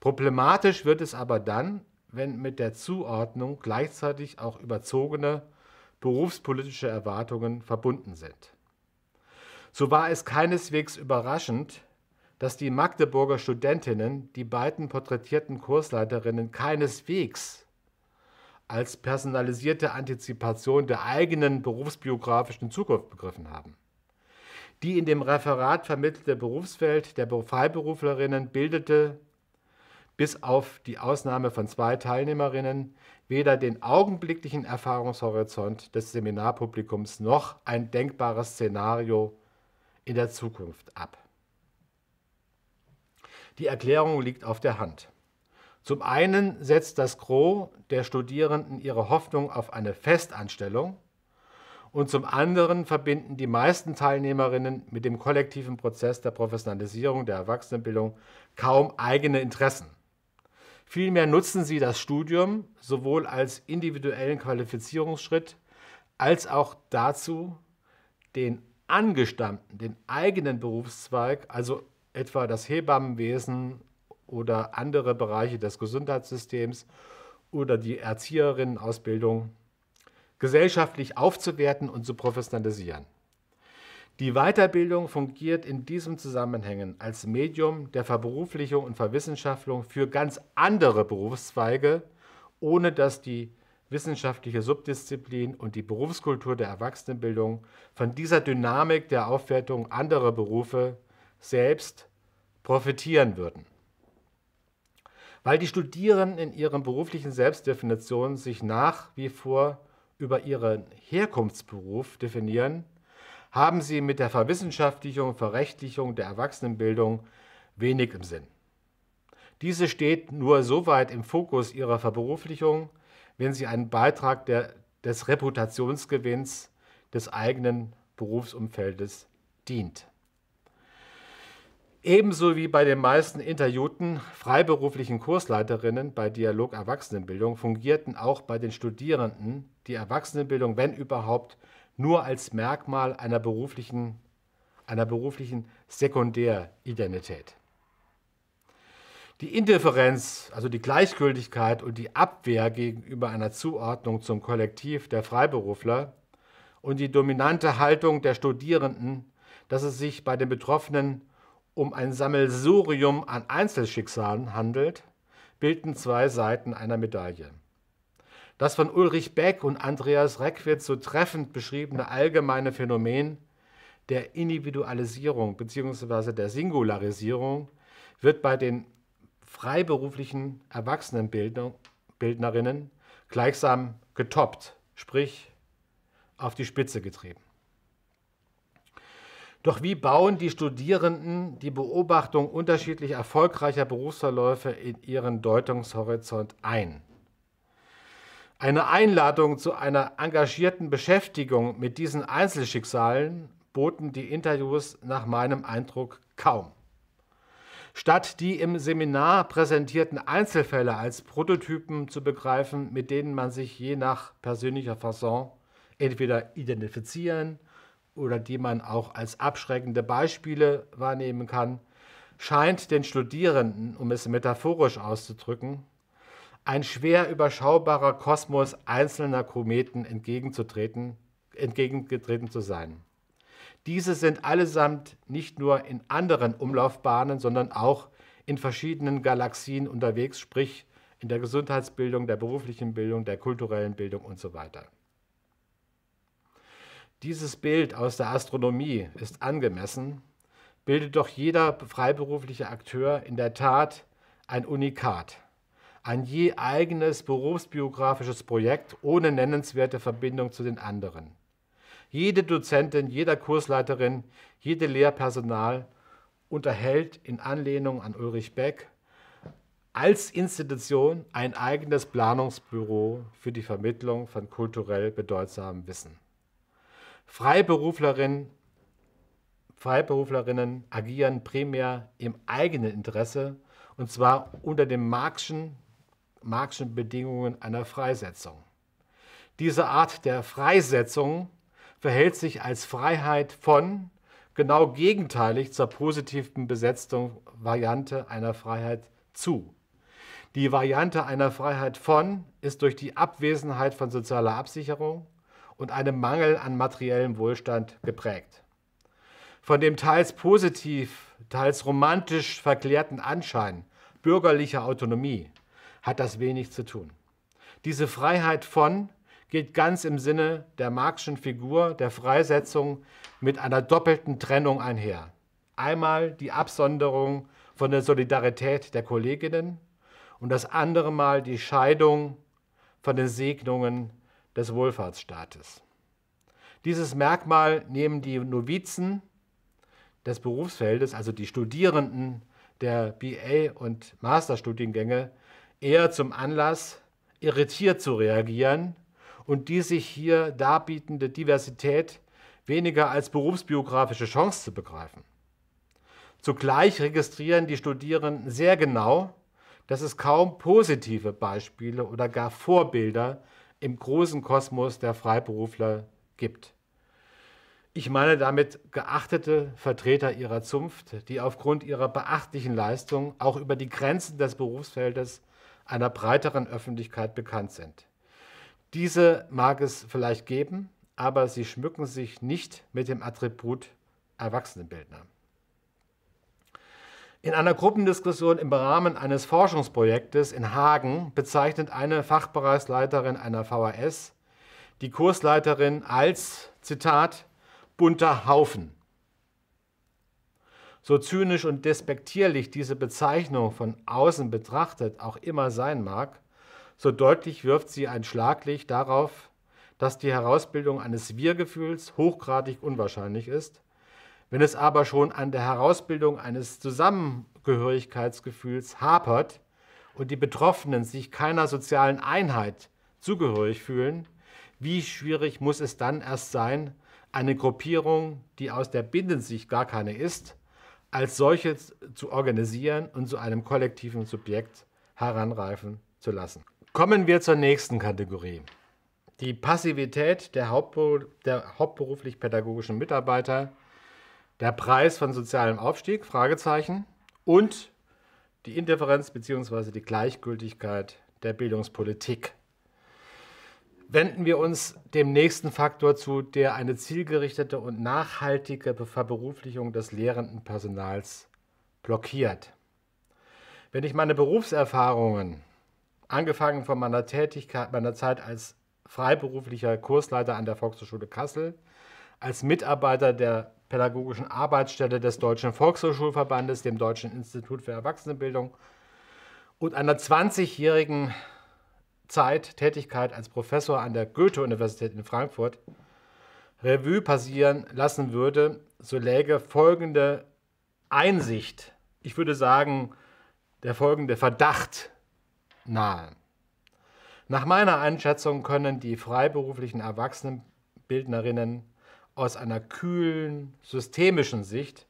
Problematisch wird es aber dann, wenn mit der Zuordnung gleichzeitig auch überzogene berufspolitische Erwartungen verbunden sind. So war es keineswegs überraschend, dass die Magdeburger Studentinnen die beiden porträtierten Kursleiterinnen keineswegs als personalisierte Antizipation der eigenen berufsbiografischen Zukunft begriffen haben. Die in dem Referat vermittelte Berufswelt der Freiberuflerinnen bildete bis auf die Ausnahme von zwei Teilnehmerinnen weder den augenblicklichen Erfahrungshorizont des Seminarpublikums noch ein denkbares Szenario in der Zukunft ab. Die Erklärung liegt auf der Hand. Zum einen setzt das Gros der Studierenden ihre Hoffnung auf eine Festanstellung und zum anderen verbinden die meisten Teilnehmerinnen mit dem kollektiven Prozess der Professionalisierung der Erwachsenenbildung kaum eigene Interessen. Vielmehr nutzen sie das Studium sowohl als individuellen Qualifizierungsschritt als auch dazu, den angestammten, den eigenen Berufszweig, also etwa das Hebammenwesen oder andere Bereiche des Gesundheitssystems oder die Erzieherinnenausbildung gesellschaftlich aufzuwerten und zu professionalisieren. Die Weiterbildung fungiert in diesem Zusammenhang als Medium der Verberuflichung und Verwissenschaftlung für ganz andere Berufszweige, ohne dass die wissenschaftliche Subdisziplin und die Berufskultur der Erwachsenenbildung von dieser Dynamik der Aufwertung anderer Berufe selbst profitieren würden. Weil die Studierenden in ihren beruflichen Selbstdefinitionen sich nach wie vor über ihren Herkunftsberuf definieren, haben sie mit der Verwissenschaftlichung Verrechtlichung der Erwachsenenbildung wenig im Sinn. Diese steht nur so weit im Fokus ihrer Verberuflichung, wenn sie einen Beitrag der, des Reputationsgewinns des eigenen Berufsumfeldes dient. Ebenso wie bei den meisten interviewten freiberuflichen Kursleiterinnen bei Dialog Erwachsenenbildung fungierten auch bei den Studierenden die Erwachsenenbildung, wenn überhaupt, nur als Merkmal einer beruflichen, einer beruflichen Sekundäridentität. Die Indifferenz, also die Gleichgültigkeit und die Abwehr gegenüber einer Zuordnung zum Kollektiv der Freiberufler und die dominante Haltung der Studierenden, dass es sich bei den Betroffenen um ein Sammelsurium an Einzelschicksalen handelt, bilden zwei Seiten einer Medaille. Das von Ulrich Beck und Andreas Reckwitz so treffend beschriebene allgemeine Phänomen der Individualisierung bzw. der Singularisierung wird bei den freiberuflichen Erwachsenenbildnerinnen gleichsam getoppt, sprich auf die Spitze getrieben. Doch wie bauen die Studierenden die Beobachtung unterschiedlich erfolgreicher Berufsverläufe in ihren Deutungshorizont ein? Eine Einladung zu einer engagierten Beschäftigung mit diesen Einzelschicksalen boten die Interviews nach meinem Eindruck kaum. Statt die im Seminar präsentierten Einzelfälle als Prototypen zu begreifen, mit denen man sich je nach persönlicher Fasson entweder identifizieren oder die man auch als abschreckende Beispiele wahrnehmen kann, scheint den Studierenden, um es metaphorisch auszudrücken, ein schwer überschaubarer Kosmos einzelner Kometen entgegenzutreten, entgegengetreten zu sein. Diese sind allesamt nicht nur in anderen Umlaufbahnen, sondern auch in verschiedenen Galaxien unterwegs, sprich in der Gesundheitsbildung, der beruflichen Bildung, der kulturellen Bildung und so weiter. Dieses Bild aus der Astronomie ist angemessen, bildet doch jeder freiberufliche Akteur in der Tat ein Unikat, ein je eigenes berufsbiografisches Projekt ohne nennenswerte Verbindung zu den anderen. Jede Dozentin, jeder Kursleiterin, jede Lehrpersonal unterhält in Anlehnung an Ulrich Beck als Institution ein eigenes Planungsbüro für die Vermittlung von kulturell bedeutsamem Wissen. Freiberuflerinnen, Freiberuflerinnen agieren primär im eigenen Interesse und zwar unter den Marxischen, Marxischen Bedingungen einer Freisetzung. Diese Art der Freisetzung verhält sich als Freiheit von genau gegenteilig zur positiven besetzten Variante einer Freiheit zu. Die Variante einer Freiheit von ist durch die Abwesenheit von sozialer Absicherung, und einem Mangel an materiellem Wohlstand geprägt. Von dem teils positiv, teils romantisch verklärten Anschein bürgerlicher Autonomie hat das wenig zu tun. Diese Freiheit von geht ganz im Sinne der Marxischen Figur der Freisetzung mit einer doppelten Trennung einher. Einmal die Absonderung von der Solidarität der Kolleginnen und das andere Mal die Scheidung von den Segnungen des Wohlfahrtsstaates. Dieses Merkmal nehmen die Novizen des Berufsfeldes, also die Studierenden der BA- und Masterstudiengänge, eher zum Anlass, irritiert zu reagieren und die sich hier darbietende Diversität weniger als berufsbiografische Chance zu begreifen. Zugleich registrieren die Studierenden sehr genau, dass es kaum positive Beispiele oder gar Vorbilder im großen Kosmos der Freiberufler gibt. Ich meine damit geachtete Vertreter ihrer Zunft, die aufgrund ihrer beachtlichen Leistung auch über die Grenzen des Berufsfeldes einer breiteren Öffentlichkeit bekannt sind. Diese mag es vielleicht geben, aber sie schmücken sich nicht mit dem Attribut Erwachsenenbildner. In einer Gruppendiskussion im Rahmen eines Forschungsprojektes in Hagen bezeichnet eine Fachbereichsleiterin einer VHS die Kursleiterin als, Zitat, bunter Haufen. So zynisch und despektierlich diese Bezeichnung von außen betrachtet auch immer sein mag, so deutlich wirft sie ein Schlaglicht darauf, dass die Herausbildung eines Wir-Gefühls hochgradig unwahrscheinlich ist. Wenn es aber schon an der Herausbildung eines Zusammengehörigkeitsgefühls hapert und die Betroffenen sich keiner sozialen Einheit zugehörig fühlen, wie schwierig muss es dann erst sein, eine Gruppierung, die aus der Bindensicht gar keine ist, als solche zu organisieren und zu einem kollektiven Subjekt heranreifen zu lassen. Kommen wir zur nächsten Kategorie. Die Passivität der, Hauptberu der hauptberuflich-pädagogischen Mitarbeiter, der Preis von sozialem Aufstieg, Fragezeichen, und die Indifferenz bzw. die Gleichgültigkeit der Bildungspolitik wenden wir uns dem nächsten Faktor zu, der eine zielgerichtete und nachhaltige Verberuflichung des lehrenden Personals blockiert. Wenn ich meine Berufserfahrungen, angefangen von meiner Tätigkeit, meiner Zeit als freiberuflicher Kursleiter an der Volkshochschule Kassel, als Mitarbeiter der pädagogischen Arbeitsstelle des Deutschen Volkshochschulverbandes, dem Deutschen Institut für Erwachsenenbildung und einer 20-jährigen Zeit, Tätigkeit als Professor an der Goethe-Universität in Frankfurt Revue passieren lassen würde, so läge folgende Einsicht, ich würde sagen, der folgende Verdacht nahe. Nach meiner Einschätzung können die freiberuflichen Erwachsenenbildnerinnen aus einer kühlen, systemischen Sicht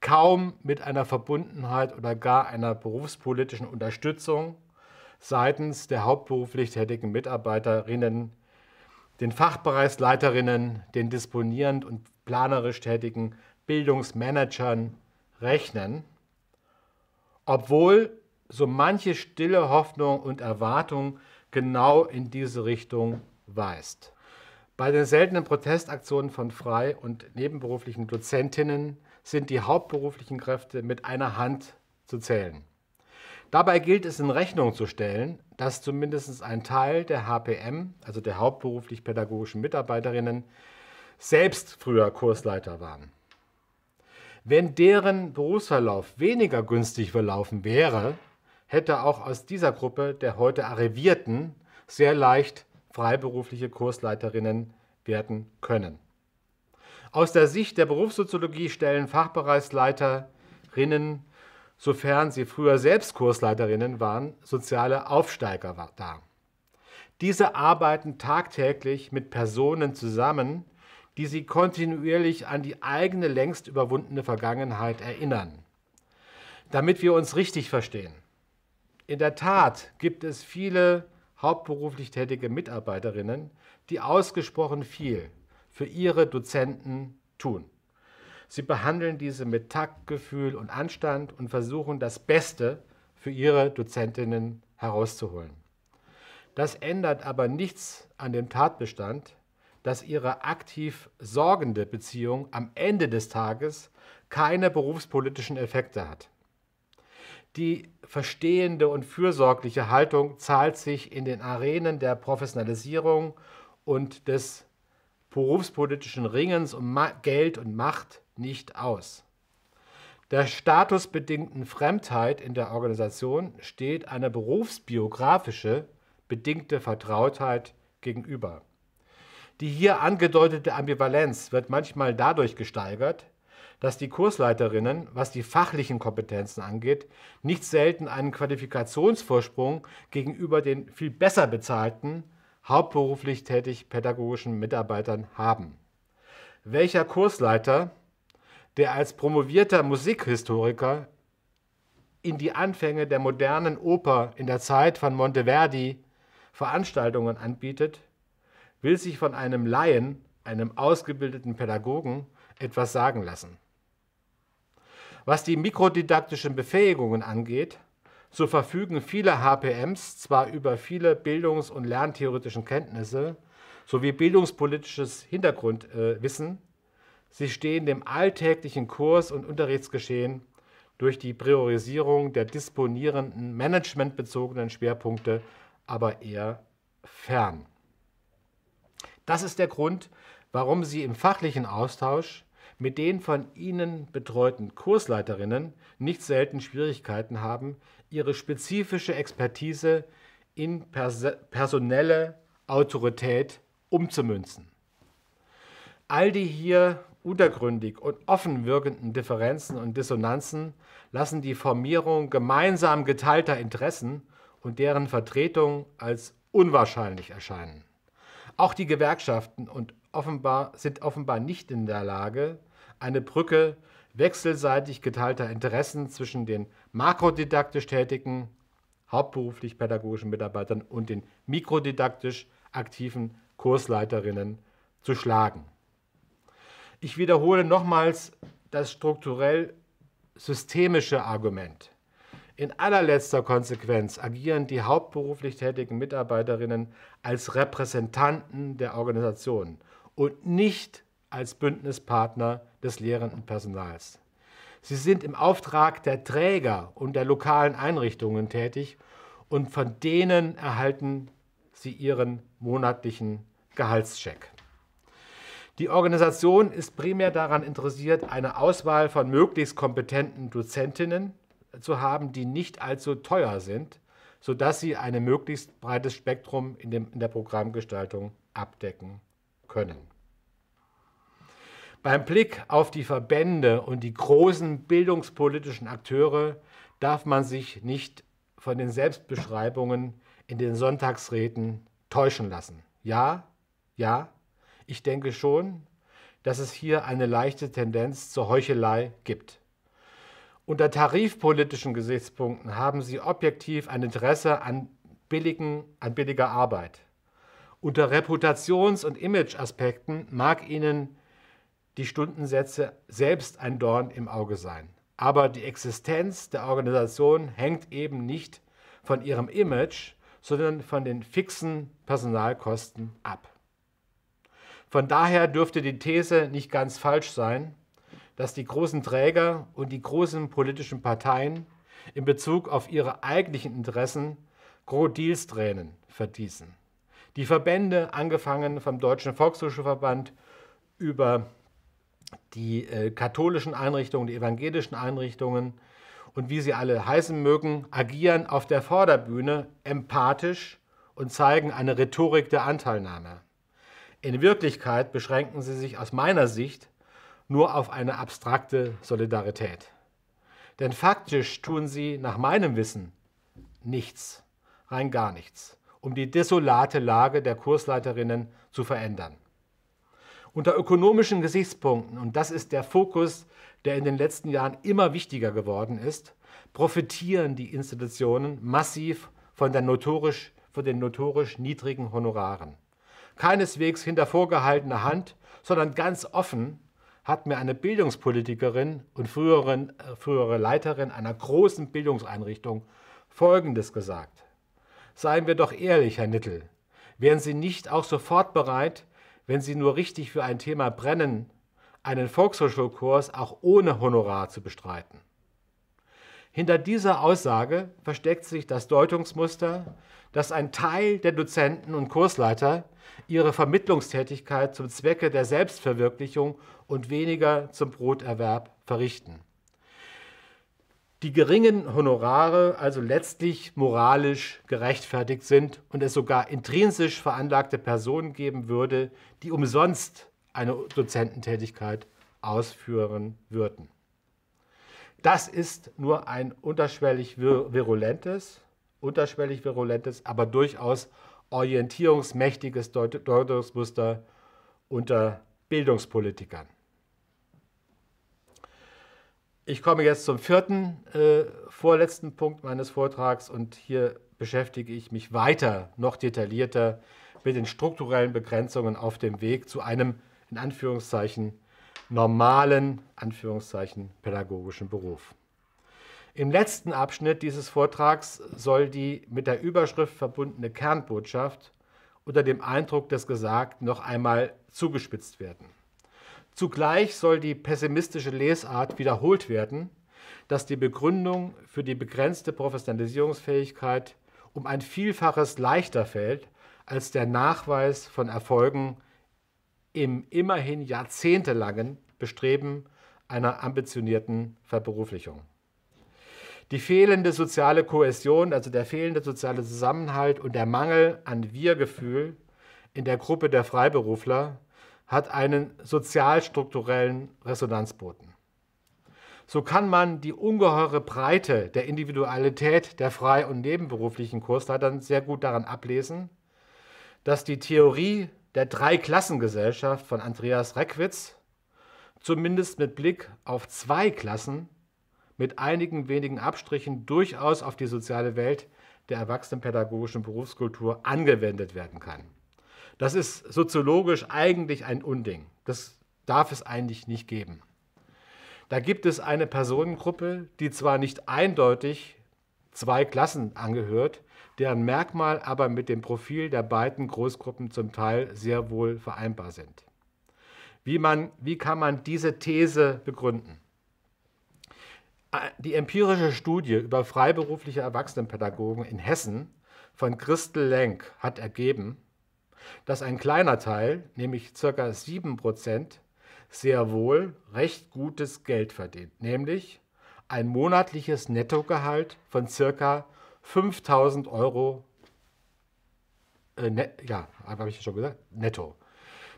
kaum mit einer Verbundenheit oder gar einer berufspolitischen Unterstützung seitens der hauptberuflich tätigen Mitarbeiterinnen, den Fachbereichsleiterinnen, den disponierend und planerisch tätigen Bildungsmanagern rechnen, obwohl so manche stille Hoffnung und Erwartung genau in diese Richtung weist. Bei den seltenen Protestaktionen von frei- und nebenberuflichen Dozentinnen sind die hauptberuflichen Kräfte mit einer Hand zu zählen. Dabei gilt es in Rechnung zu stellen, dass zumindest ein Teil der HPM, also der hauptberuflich pädagogischen Mitarbeiterinnen, selbst früher Kursleiter waren. Wenn deren Berufsverlauf weniger günstig verlaufen wäre, hätte auch aus dieser Gruppe der heute Arrivierten sehr leicht freiberufliche Kursleiterinnen werden können. Aus der Sicht der Berufssoziologie stellen Fachbereichsleiterinnen sofern sie früher selbst Kursleiterinnen waren, soziale Aufsteiger dar. Diese arbeiten tagtäglich mit Personen zusammen, die sie kontinuierlich an die eigene längst überwundene Vergangenheit erinnern. Damit wir uns richtig verstehen. In der Tat gibt es viele hauptberuflich tätige Mitarbeiterinnen, die ausgesprochen viel für ihre Dozenten tun. Sie behandeln diese mit Taktgefühl und Anstand und versuchen das Beste für ihre Dozentinnen herauszuholen. Das ändert aber nichts an dem Tatbestand, dass ihre aktiv sorgende Beziehung am Ende des Tages keine berufspolitischen Effekte hat. Die verstehende und fürsorgliche Haltung zahlt sich in den Arenen der Professionalisierung und des berufspolitischen Ringens um Geld und Macht nicht aus. Der statusbedingten Fremdheit in der Organisation steht eine berufsbiografische bedingte Vertrautheit gegenüber. Die hier angedeutete Ambivalenz wird manchmal dadurch gesteigert, dass die Kursleiterinnen, was die fachlichen Kompetenzen angeht, nicht selten einen Qualifikationsvorsprung gegenüber den viel besser bezahlten hauptberuflich tätig pädagogischen Mitarbeitern haben. Welcher Kursleiter, der als promovierter Musikhistoriker in die Anfänge der modernen Oper in der Zeit von Monteverdi Veranstaltungen anbietet, will sich von einem Laien, einem ausgebildeten Pädagogen, etwas sagen lassen. Was die mikrodidaktischen Befähigungen angeht, so verfügen viele HPMs zwar über viele bildungs- und lerntheoretischen Kenntnisse sowie bildungspolitisches Hintergrundwissen, sie stehen dem alltäglichen Kurs- und Unterrichtsgeschehen durch die Priorisierung der disponierenden managementbezogenen Schwerpunkte aber eher fern. Das ist der Grund, warum Sie im fachlichen Austausch mit den von Ihnen betreuten Kursleiterinnen nicht selten Schwierigkeiten haben, ihre spezifische Expertise in pers personelle Autorität umzumünzen. All die hier untergründig und offen wirkenden Differenzen und Dissonanzen lassen die Formierung gemeinsam geteilter Interessen und deren Vertretung als unwahrscheinlich erscheinen. Auch die Gewerkschaften und offenbar, sind offenbar nicht in der Lage, eine Brücke wechselseitig geteilter Interessen zwischen den makrodidaktisch tätigen, hauptberuflich pädagogischen Mitarbeitern und den mikrodidaktisch aktiven Kursleiterinnen zu schlagen. Ich wiederhole nochmals das strukturell systemische Argument. In allerletzter Konsequenz agieren die hauptberuflich tätigen Mitarbeiterinnen als Repräsentanten der Organisation und nicht als Bündnispartner des lehrenden Personals. Sie sind im Auftrag der Träger und der lokalen Einrichtungen tätig und von denen erhalten sie ihren monatlichen Gehaltscheck. Die Organisation ist primär daran interessiert, eine Auswahl von möglichst kompetenten Dozentinnen zu haben, die nicht allzu teuer sind, sodass sie ein möglichst breites Spektrum in, dem, in der Programmgestaltung abdecken können. Beim Blick auf die Verbände und die großen bildungspolitischen Akteure darf man sich nicht von den Selbstbeschreibungen in den Sonntagsreden täuschen lassen. Ja, ja, ich denke schon, dass es hier eine leichte Tendenz zur Heuchelei gibt. Unter tarifpolitischen Gesichtspunkten haben sie objektiv ein Interesse an, billigen, an billiger Arbeit. Unter Reputations- und Imageaspekten mag ihnen die Stundensätze selbst ein Dorn im Auge sein. Aber die Existenz der Organisation hängt eben nicht von ihrem Image, sondern von den fixen Personalkosten ab. Von daher dürfte die These nicht ganz falsch sein, dass die großen Träger und die großen politischen Parteien in Bezug auf ihre eigentlichen Interessen Krokodilstränen vergießen. Die Verbände, angefangen vom Deutschen Volkshochschulverband über die äh, katholischen Einrichtungen, die evangelischen Einrichtungen und wie sie alle heißen mögen, agieren auf der Vorderbühne empathisch und zeigen eine Rhetorik der Anteilnahme. In Wirklichkeit beschränken sie sich aus meiner Sicht nur auf eine abstrakte Solidarität. Denn faktisch tun sie nach meinem Wissen nichts, rein gar nichts, um die desolate Lage der Kursleiterinnen zu verändern. Unter ökonomischen Gesichtspunkten, und das ist der Fokus, der in den letzten Jahren immer wichtiger geworden ist, profitieren die Institutionen massiv von, notorisch, von den notorisch niedrigen Honoraren. Keineswegs hinter vorgehaltener Hand, sondern ganz offen hat mir eine Bildungspolitikerin und früheren, äh, frühere Leiterin einer großen Bildungseinrichtung Folgendes gesagt. Seien wir doch ehrlich, Herr Nittel, wären Sie nicht auch sofort bereit, wenn Sie nur richtig für ein Thema brennen, einen Volkshochschulkurs auch ohne Honorar zu bestreiten. Hinter dieser Aussage versteckt sich das Deutungsmuster, dass ein Teil der Dozenten und Kursleiter ihre Vermittlungstätigkeit zum Zwecke der Selbstverwirklichung und weniger zum Broterwerb verrichten. Die geringen Honorare also letztlich moralisch gerechtfertigt sind und es sogar intrinsisch veranlagte Personen geben würde, die umsonst eine Dozententätigkeit ausführen würden. Das ist nur ein unterschwellig virulentes, unterschwellig virulentes, aber durchaus orientierungsmächtiges Deutungsmuster unter Bildungspolitikern. Ich komme jetzt zum vierten, äh, vorletzten Punkt meines Vortrags und hier beschäftige ich mich weiter, noch detaillierter mit den strukturellen Begrenzungen auf dem Weg zu einem, in Anführungszeichen, normalen, Anführungszeichen, pädagogischen Beruf. Im letzten Abschnitt dieses Vortrags soll die mit der Überschrift verbundene Kernbotschaft unter dem Eindruck des Gesagten noch einmal zugespitzt werden. Zugleich soll die pessimistische Lesart wiederholt werden, dass die Begründung für die begrenzte Professionalisierungsfähigkeit um ein Vielfaches leichter fällt als der Nachweis von Erfolgen im immerhin jahrzehntelangen Bestreben einer ambitionierten Verberuflichung. Die fehlende soziale Kohäsion, also der fehlende soziale Zusammenhalt und der Mangel an Wir-Gefühl in der Gruppe der Freiberufler hat einen sozialstrukturellen Resonanzboten. So kann man die ungeheure Breite der Individualität der frei- und nebenberuflichen Kursleitern sehr gut daran ablesen, dass die Theorie der Dreiklassengesellschaft von Andreas Reckwitz zumindest mit Blick auf zwei Klassen mit einigen wenigen Abstrichen durchaus auf die soziale Welt der erwachsenenpädagogischen Berufskultur angewendet werden kann. Das ist soziologisch eigentlich ein Unding. Das darf es eigentlich nicht geben. Da gibt es eine Personengruppe, die zwar nicht eindeutig zwei Klassen angehört, deren Merkmal aber mit dem Profil der beiden Großgruppen zum Teil sehr wohl vereinbar sind. Wie, man, wie kann man diese These begründen? Die empirische Studie über freiberufliche Erwachsenenpädagogen in Hessen von Christel Lenk hat ergeben, dass ein kleiner Teil, nämlich ca. 7%, sehr wohl recht gutes Geld verdient, nämlich ein monatliches Nettogehalt von ca. 5000 Euro, äh, net, ja, habe ich schon gesagt, netto.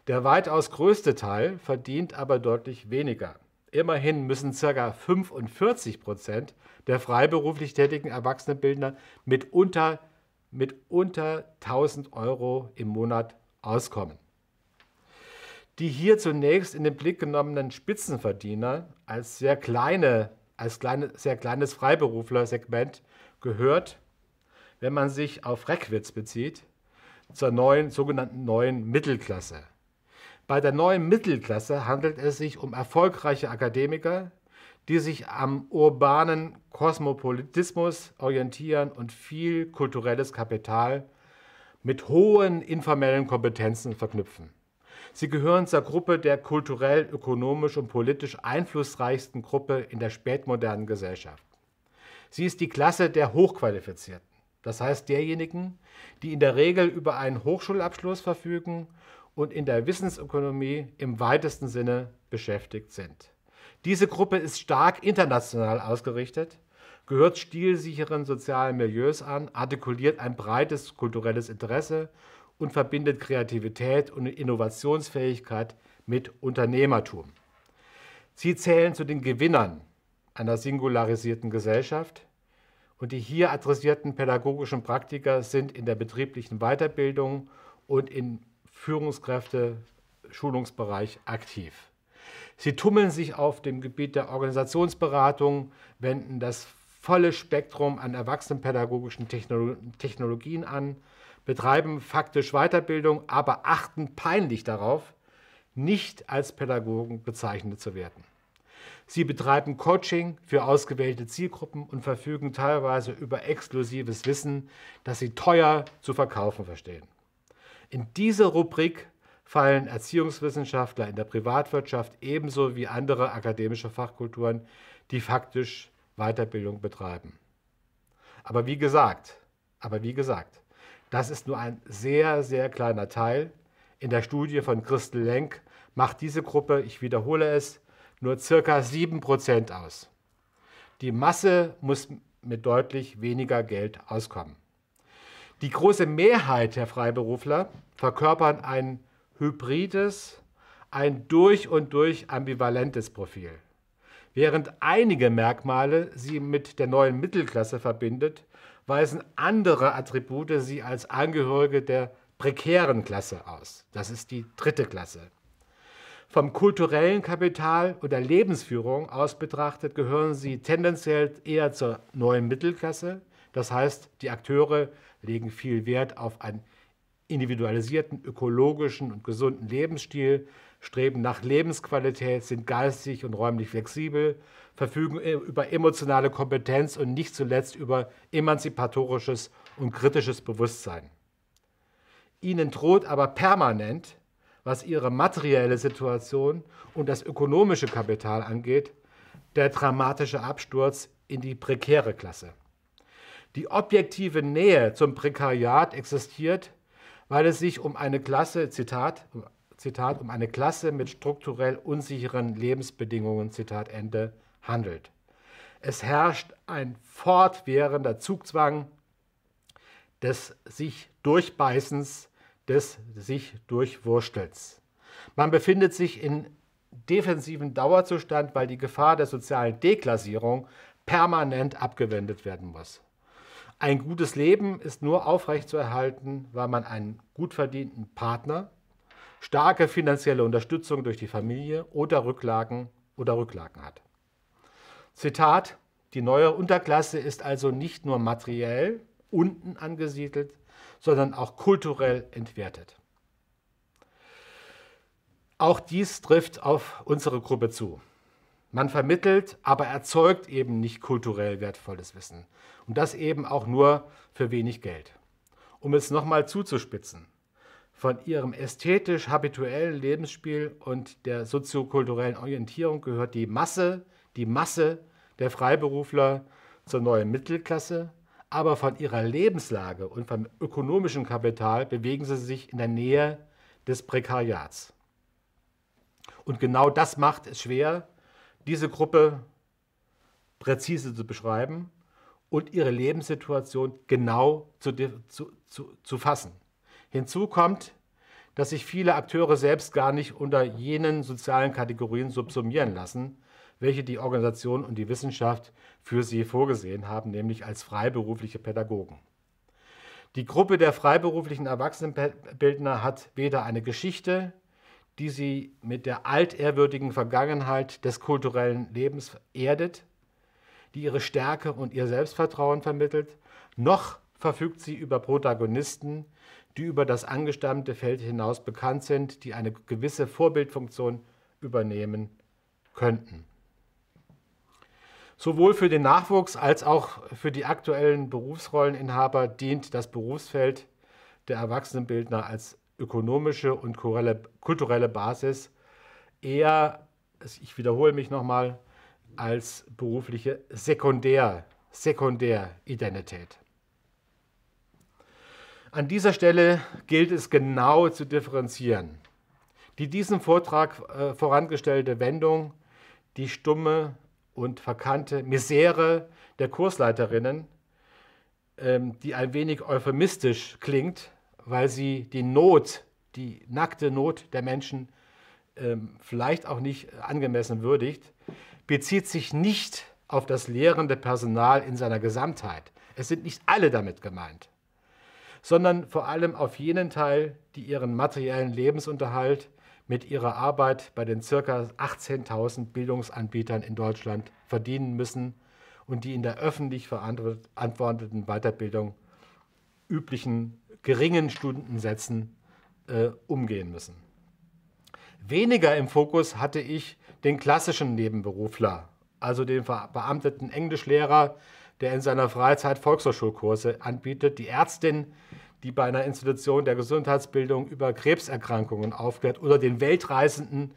Der weitaus größte Teil verdient aber deutlich weniger. Immerhin müssen ca. 45 Prozent der freiberuflich tätigen Erwachsenenbildner mit unter, mit unter 1000 Euro im Monat auskommen. Die hier zunächst in den Blick genommenen Spitzenverdiener als sehr kleine, als kleine, sehr kleines Freiberuflersegment gehört, wenn man sich auf Reckwitz bezieht, zur neuen, sogenannten neuen Mittelklasse. Bei der neuen Mittelklasse handelt es sich um erfolgreiche Akademiker, die sich am urbanen Kosmopolitismus orientieren und viel kulturelles Kapital mit hohen informellen Kompetenzen verknüpfen. Sie gehören zur Gruppe der kulturell, ökonomisch und politisch einflussreichsten Gruppe in der spätmodernen Gesellschaft. Sie ist die Klasse der Hochqualifizierten, das heißt derjenigen, die in der Regel über einen Hochschulabschluss verfügen und in der Wissensökonomie im weitesten Sinne beschäftigt sind. Diese Gruppe ist stark international ausgerichtet, gehört stilsicheren sozialen Milieus an, artikuliert ein breites kulturelles Interesse und verbindet Kreativität und Innovationsfähigkeit mit Unternehmertum. Sie zählen zu den Gewinnern einer singularisierten Gesellschaft und die hier adressierten pädagogischen Praktiker sind in der betrieblichen Weiterbildung und in Führungskräfte-Schulungsbereich aktiv. Sie tummeln sich auf dem Gebiet der Organisationsberatung, wenden das volle Spektrum an erwachsenenpädagogischen Technologien an, betreiben faktisch Weiterbildung, aber achten peinlich darauf, nicht als Pädagogen bezeichnet zu werden. Sie betreiben Coaching für ausgewählte Zielgruppen und verfügen teilweise über exklusives Wissen, das sie teuer zu verkaufen verstehen. In diese Rubrik fallen Erziehungswissenschaftler in der Privatwirtschaft ebenso wie andere akademische Fachkulturen, die faktisch Weiterbildung betreiben. Aber wie gesagt, aber wie gesagt, das ist nur ein sehr, sehr kleiner Teil. In der Studie von Christel Lenk macht diese Gruppe, ich wiederhole es, nur circa 7% aus. Die Masse muss mit deutlich weniger Geld auskommen. Die große Mehrheit der Freiberufler verkörpern ein hybrides, ein durch und durch ambivalentes Profil. Während einige Merkmale sie mit der neuen Mittelklasse verbindet, weisen andere Attribute sie als Angehörige der prekären Klasse aus. Das ist die dritte Klasse. Vom kulturellen Kapital oder Lebensführung aus betrachtet gehören sie tendenziell eher zur neuen Mittelklasse. Das heißt, die Akteure legen viel Wert auf einen individualisierten, ökologischen und gesunden Lebensstil, streben nach Lebensqualität, sind geistig und räumlich flexibel, verfügen über emotionale Kompetenz und nicht zuletzt über emanzipatorisches und kritisches Bewusstsein. Ihnen droht aber permanent, was ihre materielle Situation und das ökonomische Kapital angeht, der dramatische Absturz in die prekäre Klasse. Die objektive Nähe zum Prekariat existiert, weil es sich um eine Klasse, Zitat, Zitat, um eine Klasse mit strukturell unsicheren Lebensbedingungen, Zitat Ende, handelt. Es herrscht ein fortwährender Zugzwang des sich Durchbeißens des sich durchwurstels. Man befindet sich in defensiven Dauerzustand, weil die Gefahr der sozialen Deklassierung permanent abgewendet werden muss. Ein gutes Leben ist nur aufrechtzuerhalten, weil man einen gut verdienten Partner, starke finanzielle Unterstützung durch die Familie oder Rücklagen oder Rücklagen hat. Zitat, die neue Unterklasse ist also nicht nur materiell unten angesiedelt, sondern auch kulturell entwertet. Auch dies trifft auf unsere Gruppe zu. Man vermittelt, aber erzeugt eben nicht kulturell wertvolles Wissen. Und das eben auch nur für wenig Geld. Um es nochmal zuzuspitzen, von ihrem ästhetisch-habituellen Lebensspiel und der soziokulturellen Orientierung gehört die Masse, die Masse der Freiberufler zur neuen Mittelklasse, aber von ihrer Lebenslage und vom ökonomischen Kapital bewegen sie sich in der Nähe des Prekariats. Und genau das macht es schwer, diese Gruppe präzise zu beschreiben und ihre Lebenssituation genau zu, zu, zu, zu fassen. Hinzu kommt, dass sich viele Akteure selbst gar nicht unter jenen sozialen Kategorien subsumieren lassen, welche die Organisation und die Wissenschaft für sie vorgesehen haben, nämlich als freiberufliche Pädagogen. Die Gruppe der freiberuflichen Erwachsenenbildner hat weder eine Geschichte, die sie mit der altehrwürdigen Vergangenheit des kulturellen Lebens erdet, die ihre Stärke und ihr Selbstvertrauen vermittelt, noch verfügt sie über Protagonisten, die über das angestammte Feld hinaus bekannt sind, die eine gewisse Vorbildfunktion übernehmen könnten. Sowohl für den Nachwuchs als auch für die aktuellen Berufsrolleninhaber dient das Berufsfeld der Erwachsenenbildner als ökonomische und kulturelle Basis eher, ich wiederhole mich nochmal, als berufliche Sekundär, Sekundäridentität. An dieser Stelle gilt es genau zu differenzieren. Die diesem Vortrag äh, vorangestellte Wendung, die stumme und verkannte Misere der Kursleiterinnen, ähm, die ein wenig euphemistisch klingt, weil sie die Not, die nackte Not der Menschen ähm, vielleicht auch nicht angemessen würdigt, bezieht sich nicht auf das lehrende Personal in seiner Gesamtheit. Es sind nicht alle damit gemeint, sondern vor allem auf jenen Teil, die ihren materiellen Lebensunterhalt mit ihrer Arbeit bei den ca. 18.000 Bildungsanbietern in Deutschland verdienen müssen und die in der öffentlich verantworteten Weiterbildung üblichen geringen Stundensätzen äh, umgehen müssen. Weniger im Fokus hatte ich den klassischen Nebenberufler, also den verbeamteten Englischlehrer, der in seiner Freizeit Volkshochschulkurse anbietet, die Ärztin, die bei einer Institution der Gesundheitsbildung über Krebserkrankungen aufklärt, oder den Weltreisenden,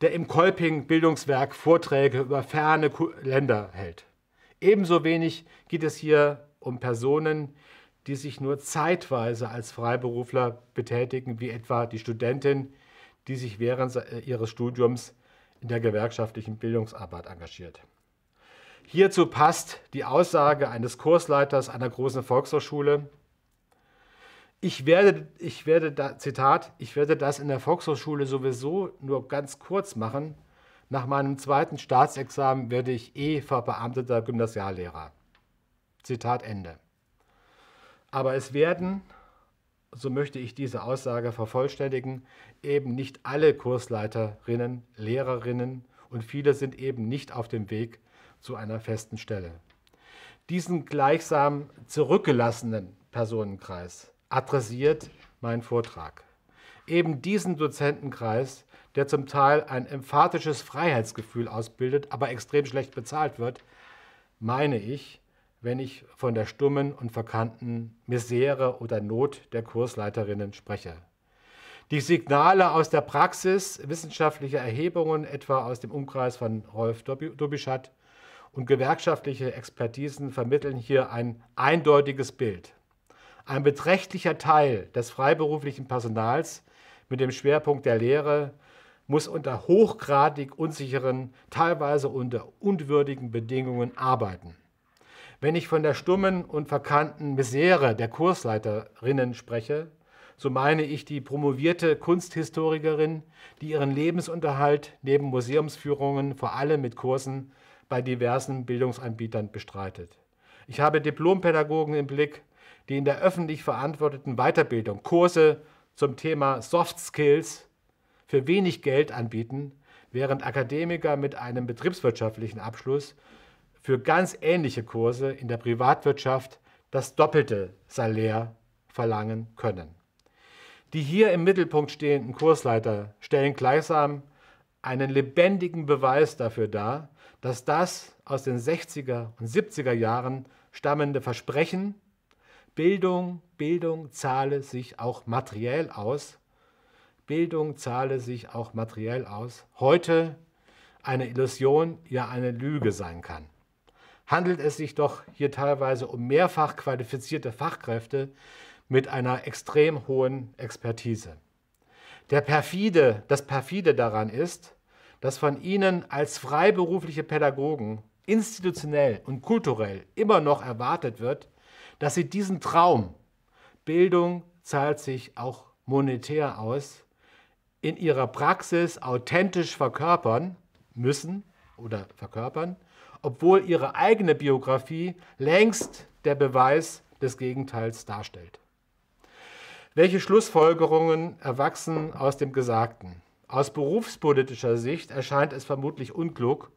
der im Kolping Bildungswerk Vorträge über ferne Länder hält. Ebenso wenig geht es hier um Personen, die sich nur zeitweise als Freiberufler betätigen, wie etwa die Studentin, die sich während ihres Studiums in der gewerkschaftlichen Bildungsarbeit engagiert. Hierzu passt die Aussage eines Kursleiters einer großen Volkshochschule, ich werde, ich werde da, Zitat, ich werde das in der Volkshochschule sowieso nur ganz kurz machen. Nach meinem zweiten Staatsexamen werde ich eh verbeamteter Gymnasiallehrer. Zitat Ende. Aber es werden, so möchte ich diese Aussage vervollständigen, eben nicht alle Kursleiterinnen, Lehrerinnen und viele sind eben nicht auf dem Weg zu einer festen Stelle. Diesen gleichsam zurückgelassenen Personenkreis adressiert mein Vortrag. Eben diesen Dozentenkreis, der zum Teil ein emphatisches Freiheitsgefühl ausbildet, aber extrem schlecht bezahlt wird, meine ich, wenn ich von der stummen und verkannten Misere oder Not der Kursleiterinnen spreche. Die Signale aus der Praxis wissenschaftlicher Erhebungen, etwa aus dem Umkreis von Rolf Dubischat und gewerkschaftliche Expertisen vermitteln hier ein eindeutiges Bild. Ein beträchtlicher Teil des freiberuflichen Personals mit dem Schwerpunkt der Lehre muss unter hochgradig unsicheren, teilweise unter unwürdigen Bedingungen arbeiten. Wenn ich von der stummen und verkannten Misere der Kursleiterinnen spreche, so meine ich die promovierte Kunsthistorikerin, die ihren Lebensunterhalt neben Museumsführungen vor allem mit Kursen bei diversen Bildungsanbietern bestreitet. Ich habe Diplompädagogen im Blick, die in der öffentlich verantworteten Weiterbildung Kurse zum Thema Soft Skills für wenig Geld anbieten, während Akademiker mit einem betriebswirtschaftlichen Abschluss für ganz ähnliche Kurse in der Privatwirtschaft das doppelte Salär verlangen können. Die hier im Mittelpunkt stehenden Kursleiter stellen gleichsam einen lebendigen Beweis dafür dar, dass das aus den 60er und 70er Jahren stammende Versprechen, Bildung, Bildung zahle sich auch materiell aus, Bildung zahle sich auch materiell aus, heute eine Illusion, ja eine Lüge sein kann handelt es sich doch hier teilweise um mehrfach qualifizierte Fachkräfte mit einer extrem hohen Expertise. Der perfide, das perfide daran ist, dass von ihnen als freiberufliche Pädagogen institutionell und kulturell immer noch erwartet wird, dass sie diesen Traum, Bildung zahlt sich auch monetär aus, in ihrer Praxis authentisch verkörpern müssen oder verkörpern obwohl ihre eigene Biografie längst der Beweis des Gegenteils darstellt. Welche Schlussfolgerungen erwachsen aus dem Gesagten? Aus berufspolitischer Sicht erscheint es vermutlich unklug,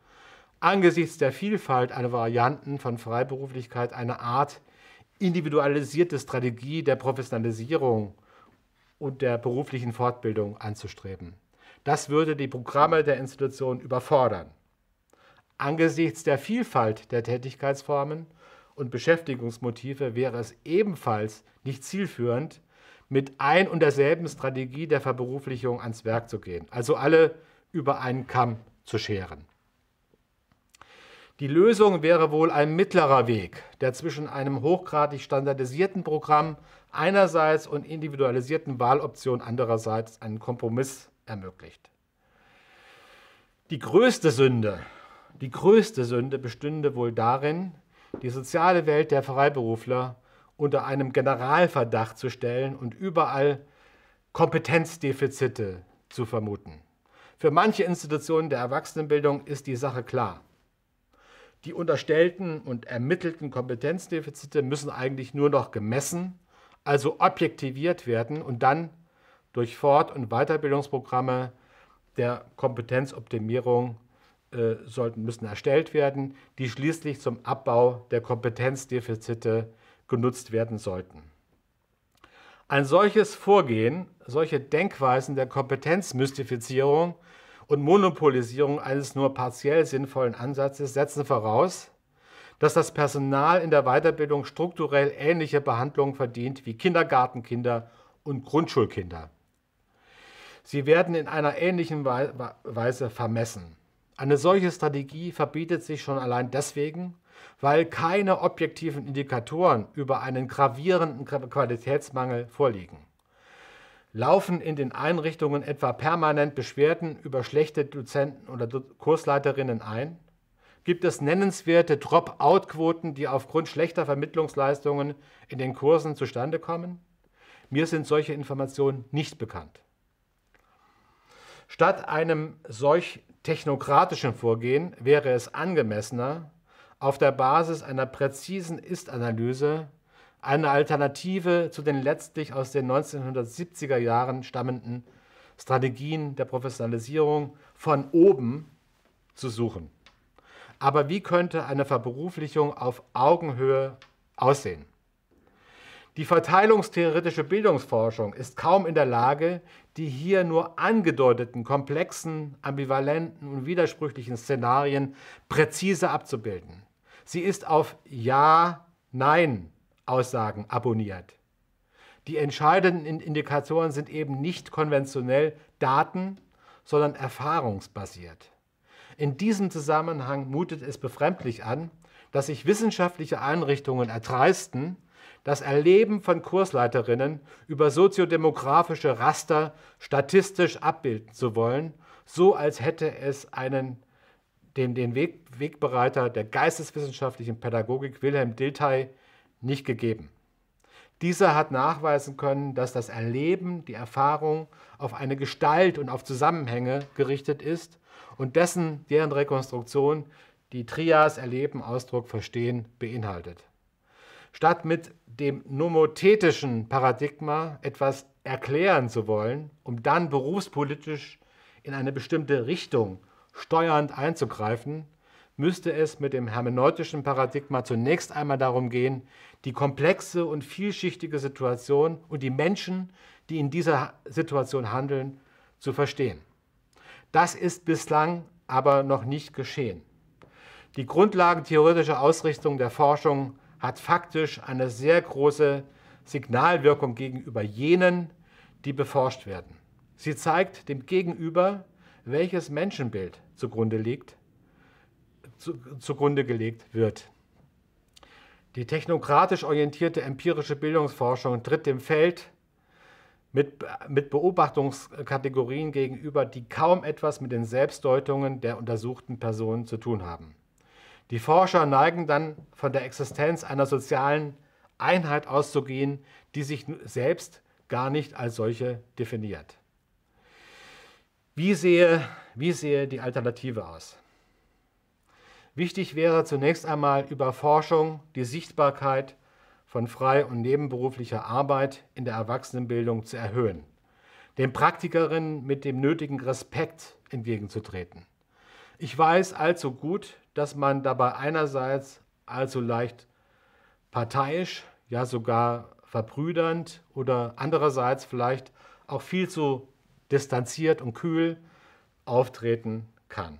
angesichts der Vielfalt an Varianten von Freiberuflichkeit eine Art individualisierte Strategie der Professionalisierung und der beruflichen Fortbildung anzustreben. Das würde die Programme der Institution überfordern. Angesichts der Vielfalt der Tätigkeitsformen und Beschäftigungsmotive wäre es ebenfalls nicht zielführend, mit ein und derselben Strategie der Verberuflichung ans Werk zu gehen, also alle über einen Kamm zu scheren. Die Lösung wäre wohl ein mittlerer Weg, der zwischen einem hochgradig standardisierten Programm einerseits und individualisierten Wahloptionen andererseits einen Kompromiss ermöglicht. Die größte Sünde die größte Sünde bestünde wohl darin, die soziale Welt der Freiberufler unter einem Generalverdacht zu stellen und überall Kompetenzdefizite zu vermuten. Für manche Institutionen der Erwachsenenbildung ist die Sache klar. Die unterstellten und ermittelten Kompetenzdefizite müssen eigentlich nur noch gemessen, also objektiviert werden und dann durch Fort- und Weiterbildungsprogramme der Kompetenzoptimierung äh, sollten, müssen erstellt werden, die schließlich zum Abbau der Kompetenzdefizite genutzt werden sollten. Ein solches Vorgehen, solche Denkweisen der Kompetenzmystifizierung und Monopolisierung eines nur partiell sinnvollen Ansatzes setzen voraus, dass das Personal in der Weiterbildung strukturell ähnliche Behandlung verdient wie Kindergartenkinder und Grundschulkinder. Sie werden in einer ähnlichen Weise vermessen. Eine solche Strategie verbietet sich schon allein deswegen, weil keine objektiven Indikatoren über einen gravierenden Qualitätsmangel vorliegen. Laufen in den Einrichtungen etwa permanent Beschwerden über schlechte Dozenten oder Kursleiterinnen ein? Gibt es nennenswerte Drop-out-Quoten, die aufgrund schlechter Vermittlungsleistungen in den Kursen zustande kommen? Mir sind solche Informationen nicht bekannt. Statt einem solch technokratischen Vorgehen wäre es angemessener, auf der Basis einer präzisen Ist-Analyse eine Alternative zu den letztlich aus den 1970er Jahren stammenden Strategien der Professionalisierung von oben zu suchen. Aber wie könnte eine Verberuflichung auf Augenhöhe aussehen? Die verteilungstheoretische Bildungsforschung ist kaum in der Lage, die hier nur angedeuteten komplexen, ambivalenten und widersprüchlichen Szenarien präzise abzubilden. Sie ist auf Ja, Nein Aussagen abonniert. Die entscheidenden Indikatoren sind eben nicht konventionell Daten, sondern erfahrungsbasiert. In diesem Zusammenhang mutet es befremdlich an, dass sich wissenschaftliche Einrichtungen erdreisten, das Erleben von Kursleiterinnen über soziodemografische Raster statistisch abbilden zu wollen, so als hätte es einen, den, den Weg, Wegbereiter der geisteswissenschaftlichen Pädagogik Wilhelm Dilthey nicht gegeben. Dieser hat nachweisen können, dass das Erleben, die Erfahrung auf eine Gestalt und auf Zusammenhänge gerichtet ist und dessen, deren Rekonstruktion die Trias Erleben, Ausdruck, Verstehen beinhaltet. Statt mit dem nomothetischen Paradigma etwas erklären zu wollen, um dann berufspolitisch in eine bestimmte Richtung steuernd einzugreifen, müsste es mit dem hermeneutischen Paradigma zunächst einmal darum gehen, die komplexe und vielschichtige Situation und die Menschen, die in dieser Situation handeln, zu verstehen. Das ist bislang aber noch nicht geschehen. Die grundlagentheoretische Ausrichtung der Forschung hat faktisch eine sehr große Signalwirkung gegenüber jenen, die beforscht werden. Sie zeigt dem Gegenüber, welches Menschenbild zugrunde liegt zu, zugrunde gelegt wird. Die technokratisch orientierte empirische Bildungsforschung tritt dem Feld mit, mit Beobachtungskategorien gegenüber, die kaum etwas mit den Selbstdeutungen der untersuchten Personen zu tun haben. Die Forscher neigen dann von der Existenz einer sozialen Einheit auszugehen, die sich selbst gar nicht als solche definiert. Wie sehe, wie sehe die Alternative aus? Wichtig wäre zunächst einmal über Forschung die Sichtbarkeit von frei- und nebenberuflicher Arbeit in der Erwachsenenbildung zu erhöhen, den Praktikerinnen mit dem nötigen Respekt entgegenzutreten. Ich weiß allzu gut, dass man dabei einerseits allzu leicht parteiisch, ja sogar verbrüdernd oder andererseits vielleicht auch viel zu distanziert und kühl auftreten kann.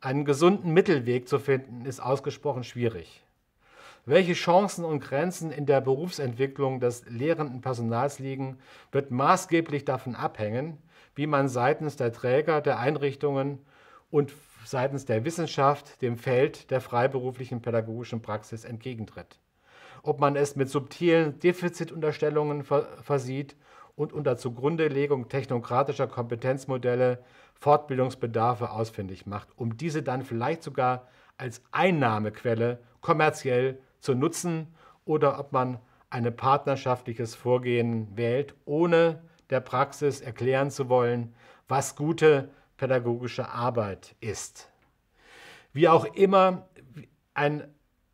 Einen gesunden Mittelweg zu finden, ist ausgesprochen schwierig. Welche Chancen und Grenzen in der Berufsentwicklung des lehrenden Personals liegen, wird maßgeblich davon abhängen, wie man seitens der Träger der Einrichtungen und seitens der Wissenschaft dem Feld der freiberuflichen pädagogischen Praxis entgegentritt. Ob man es mit subtilen Defizitunterstellungen versieht und unter Zugrundelegung technokratischer Kompetenzmodelle Fortbildungsbedarfe ausfindig macht, um diese dann vielleicht sogar als Einnahmequelle kommerziell zu nutzen oder ob man ein partnerschaftliches Vorgehen wählt, ohne der Praxis erklären zu wollen, was gute pädagogische Arbeit ist. Wie auch immer, ein,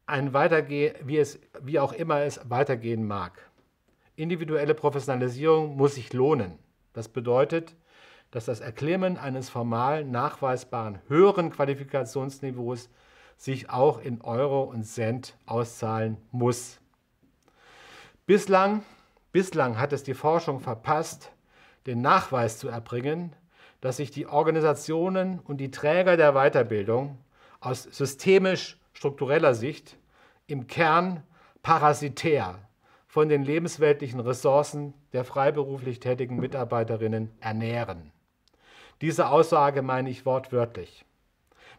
ein Weiterge wie, es, wie auch immer es weitergehen mag. Individuelle Professionalisierung muss sich lohnen. Das bedeutet, dass das Erklimmen eines formal nachweisbaren höheren Qualifikationsniveaus sich auch in Euro und Cent auszahlen muss. Bislang, bislang hat es die Forschung verpasst, den Nachweis zu erbringen, dass sich die Organisationen und die Träger der Weiterbildung aus systemisch struktureller Sicht im Kern parasitär von den lebensweltlichen Ressourcen der freiberuflich tätigen Mitarbeiterinnen ernähren. Diese Aussage meine ich wortwörtlich.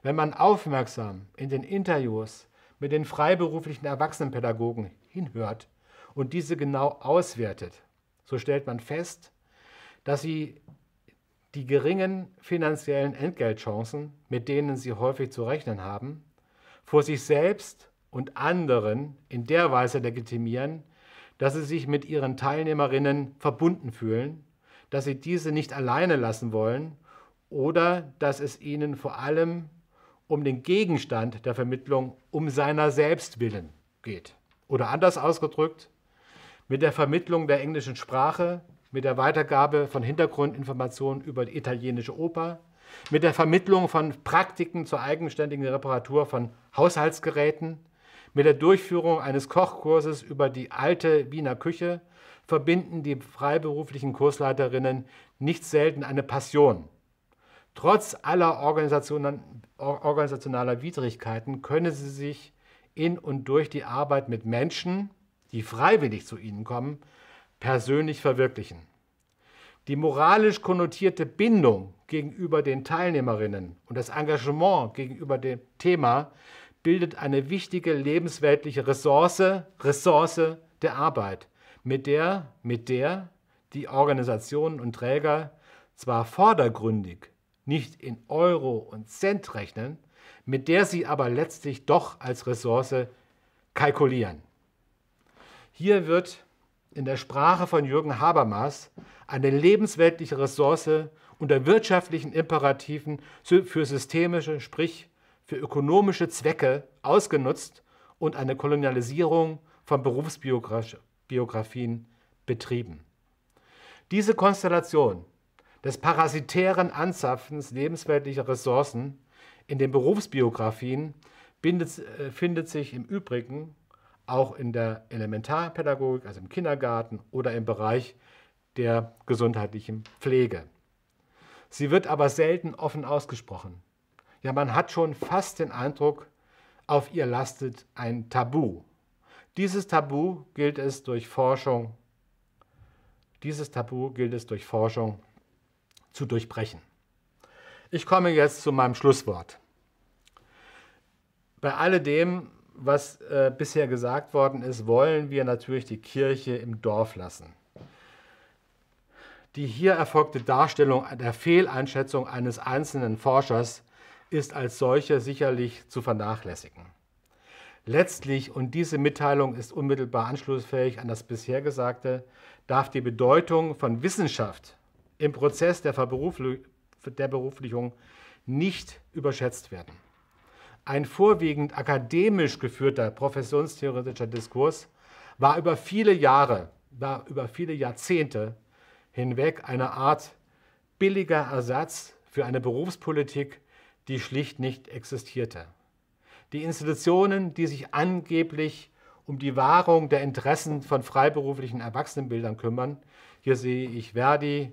Wenn man aufmerksam in den Interviews mit den freiberuflichen Erwachsenenpädagogen hinhört und diese genau auswertet, so stellt man fest, dass sie die geringen finanziellen Entgeltchancen, mit denen sie häufig zu rechnen haben, vor sich selbst und anderen in der Weise legitimieren, dass sie sich mit ihren Teilnehmerinnen verbunden fühlen, dass sie diese nicht alleine lassen wollen oder dass es ihnen vor allem um den Gegenstand der Vermittlung um seiner selbst willen geht. Oder anders ausgedrückt, mit der Vermittlung der englischen Sprache, mit der Weitergabe von Hintergrundinformationen über die italienische Oper, mit der Vermittlung von Praktiken zur eigenständigen Reparatur von Haushaltsgeräten, mit der Durchführung eines Kochkurses über die alte Wiener Küche verbinden die freiberuflichen Kursleiterinnen nicht selten eine Passion. Trotz aller organisationaler Widrigkeiten können sie sich in und durch die Arbeit mit Menschen, die freiwillig zu ihnen kommen, persönlich verwirklichen. Die moralisch konnotierte Bindung gegenüber den Teilnehmerinnen und das Engagement gegenüber dem Thema bildet eine wichtige lebensweltliche Ressource, Ressource der Arbeit, mit der, mit der die Organisationen und Träger zwar vordergründig nicht in Euro und Cent rechnen, mit der sie aber letztlich doch als Ressource kalkulieren. Hier wird in der Sprache von Jürgen Habermas eine lebensweltliche Ressource unter wirtschaftlichen Imperativen für systemische, sprich für ökonomische Zwecke ausgenutzt und eine Kolonialisierung von Berufsbiografien betrieben. Diese Konstellation des parasitären Anzapfens lebensweltlicher Ressourcen in den Berufsbiografien bindet, äh, findet sich im Übrigen auch in der Elementarpädagogik, also im Kindergarten oder im Bereich der gesundheitlichen Pflege. Sie wird aber selten offen ausgesprochen. Ja, man hat schon fast den Eindruck, auf ihr lastet ein Tabu. Dieses Tabu gilt es durch Forschung, dieses Tabu gilt es durch Forschung zu durchbrechen. Ich komme jetzt zu meinem Schlusswort. Bei alledem, was äh, bisher gesagt worden ist, wollen wir natürlich die Kirche im Dorf lassen. Die hier erfolgte Darstellung der Fehleinschätzung eines einzelnen Forschers ist als solche sicherlich zu vernachlässigen. Letztlich, und diese Mitteilung ist unmittelbar anschlussfähig an das bisher Gesagte, darf die Bedeutung von Wissenschaft im Prozess der, der Beruflichung nicht überschätzt werden. Ein vorwiegend akademisch geführter professionstheoretischer Diskurs war über viele Jahre, war über viele Jahrzehnte hinweg eine Art billiger Ersatz für eine Berufspolitik, die schlicht nicht existierte. Die Institutionen, die sich angeblich um die Wahrung der Interessen von freiberuflichen Erwachsenenbildern kümmern, hier sehe ich Verdi,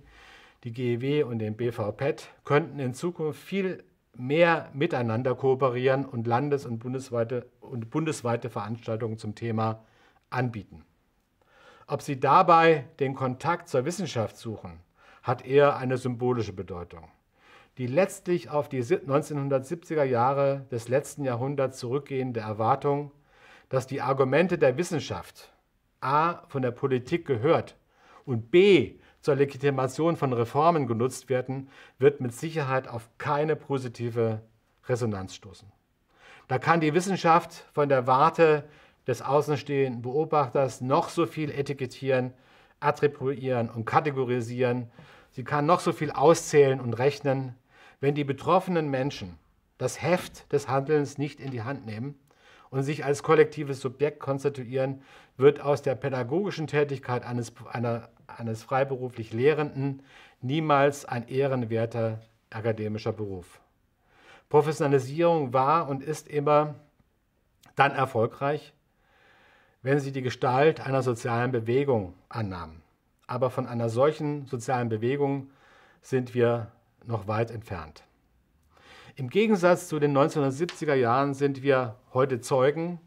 die GEW und den BVPET, könnten in Zukunft viel mehr miteinander kooperieren und landes- und bundesweite, und bundesweite Veranstaltungen zum Thema anbieten. Ob sie dabei den Kontakt zur Wissenschaft suchen, hat eher eine symbolische Bedeutung die letztlich auf die 1970er Jahre des letzten Jahrhunderts zurückgehende Erwartung, dass die Argumente der Wissenschaft a. von der Politik gehört und b. zur Legitimation von Reformen genutzt werden, wird mit Sicherheit auf keine positive Resonanz stoßen. Da kann die Wissenschaft von der Warte des außenstehenden Beobachters noch so viel etikettieren, attribuieren und kategorisieren. Sie kann noch so viel auszählen und rechnen. Wenn die betroffenen Menschen das Heft des Handelns nicht in die Hand nehmen und sich als kollektives Subjekt konstituieren, wird aus der pädagogischen Tätigkeit eines, einer, eines freiberuflich Lehrenden niemals ein ehrenwerter akademischer Beruf. Professionalisierung war und ist immer dann erfolgreich, wenn sie die Gestalt einer sozialen Bewegung annahm. Aber von einer solchen sozialen Bewegung sind wir noch weit entfernt. Im Gegensatz zu den 1970er Jahren sind wir heute Zeugen,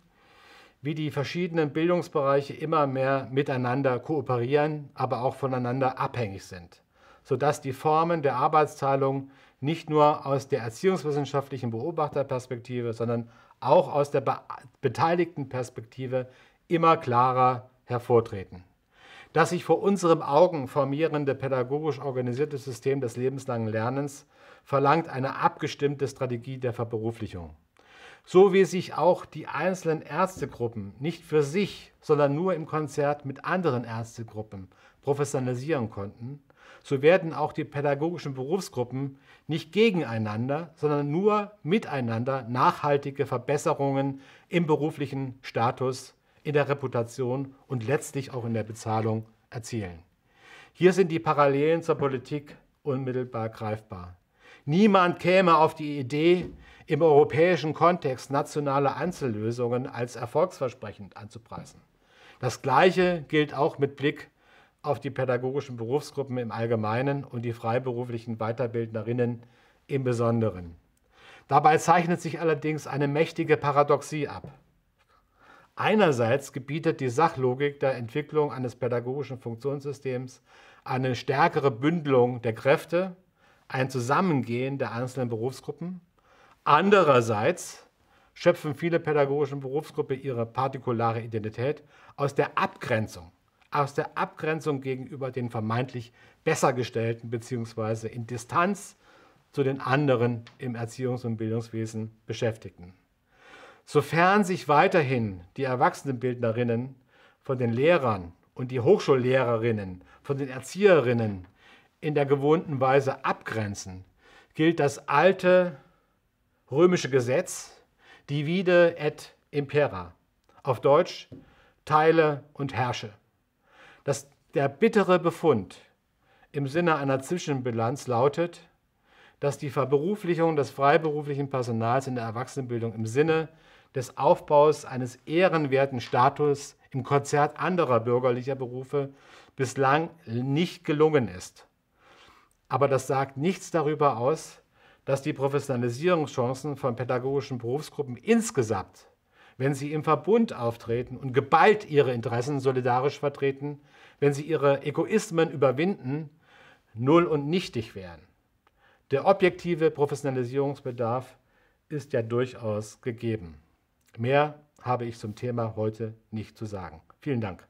wie die verschiedenen Bildungsbereiche immer mehr miteinander kooperieren, aber auch voneinander abhängig sind, sodass die Formen der Arbeitsteilung nicht nur aus der erziehungswissenschaftlichen Beobachterperspektive, sondern auch aus der beteiligten Perspektive immer klarer hervortreten. Das sich vor unseren Augen formierende pädagogisch organisierte System des lebenslangen Lernens verlangt eine abgestimmte Strategie der Verberuflichung. So wie sich auch die einzelnen Ärztegruppen nicht für sich, sondern nur im Konzert mit anderen Ärztegruppen professionalisieren konnten, so werden auch die pädagogischen Berufsgruppen nicht gegeneinander, sondern nur miteinander nachhaltige Verbesserungen im beruflichen Status in der Reputation und letztlich auch in der Bezahlung erzielen. Hier sind die Parallelen zur Politik unmittelbar greifbar. Niemand käme auf die Idee, im europäischen Kontext nationale Einzellösungen als erfolgsversprechend anzupreisen. Das Gleiche gilt auch mit Blick auf die pädagogischen Berufsgruppen im Allgemeinen und die freiberuflichen Weiterbildnerinnen im Besonderen. Dabei zeichnet sich allerdings eine mächtige Paradoxie ab. Einerseits gebietet die Sachlogik der Entwicklung eines pädagogischen Funktionssystems eine stärkere Bündelung der Kräfte, ein Zusammengehen der einzelnen Berufsgruppen. Andererseits schöpfen viele pädagogische Berufsgruppen ihre partikulare Identität aus der Abgrenzung, aus der Abgrenzung gegenüber den vermeintlich Bessergestellten bzw. in Distanz zu den anderen im Erziehungs- und Bildungswesen Beschäftigten. Sofern sich weiterhin die Erwachsenenbildnerinnen von den Lehrern und die Hochschullehrerinnen von den Erzieherinnen in der gewohnten Weise abgrenzen, gilt das alte römische Gesetz, divide et impera, auf Deutsch teile und herrsche. Das, der bittere Befund im Sinne einer Zwischenbilanz lautet, dass die Verberuflichung des freiberuflichen Personals in der Erwachsenenbildung im Sinne des Aufbaus eines ehrenwerten Status im Konzert anderer bürgerlicher Berufe bislang nicht gelungen ist. Aber das sagt nichts darüber aus, dass die Professionalisierungschancen von pädagogischen Berufsgruppen insgesamt, wenn sie im Verbund auftreten und geballt ihre Interessen solidarisch vertreten, wenn sie ihre Egoismen überwinden, null und nichtig wären. Der objektive Professionalisierungsbedarf ist ja durchaus gegeben. Mehr habe ich zum Thema heute nicht zu sagen. Vielen Dank.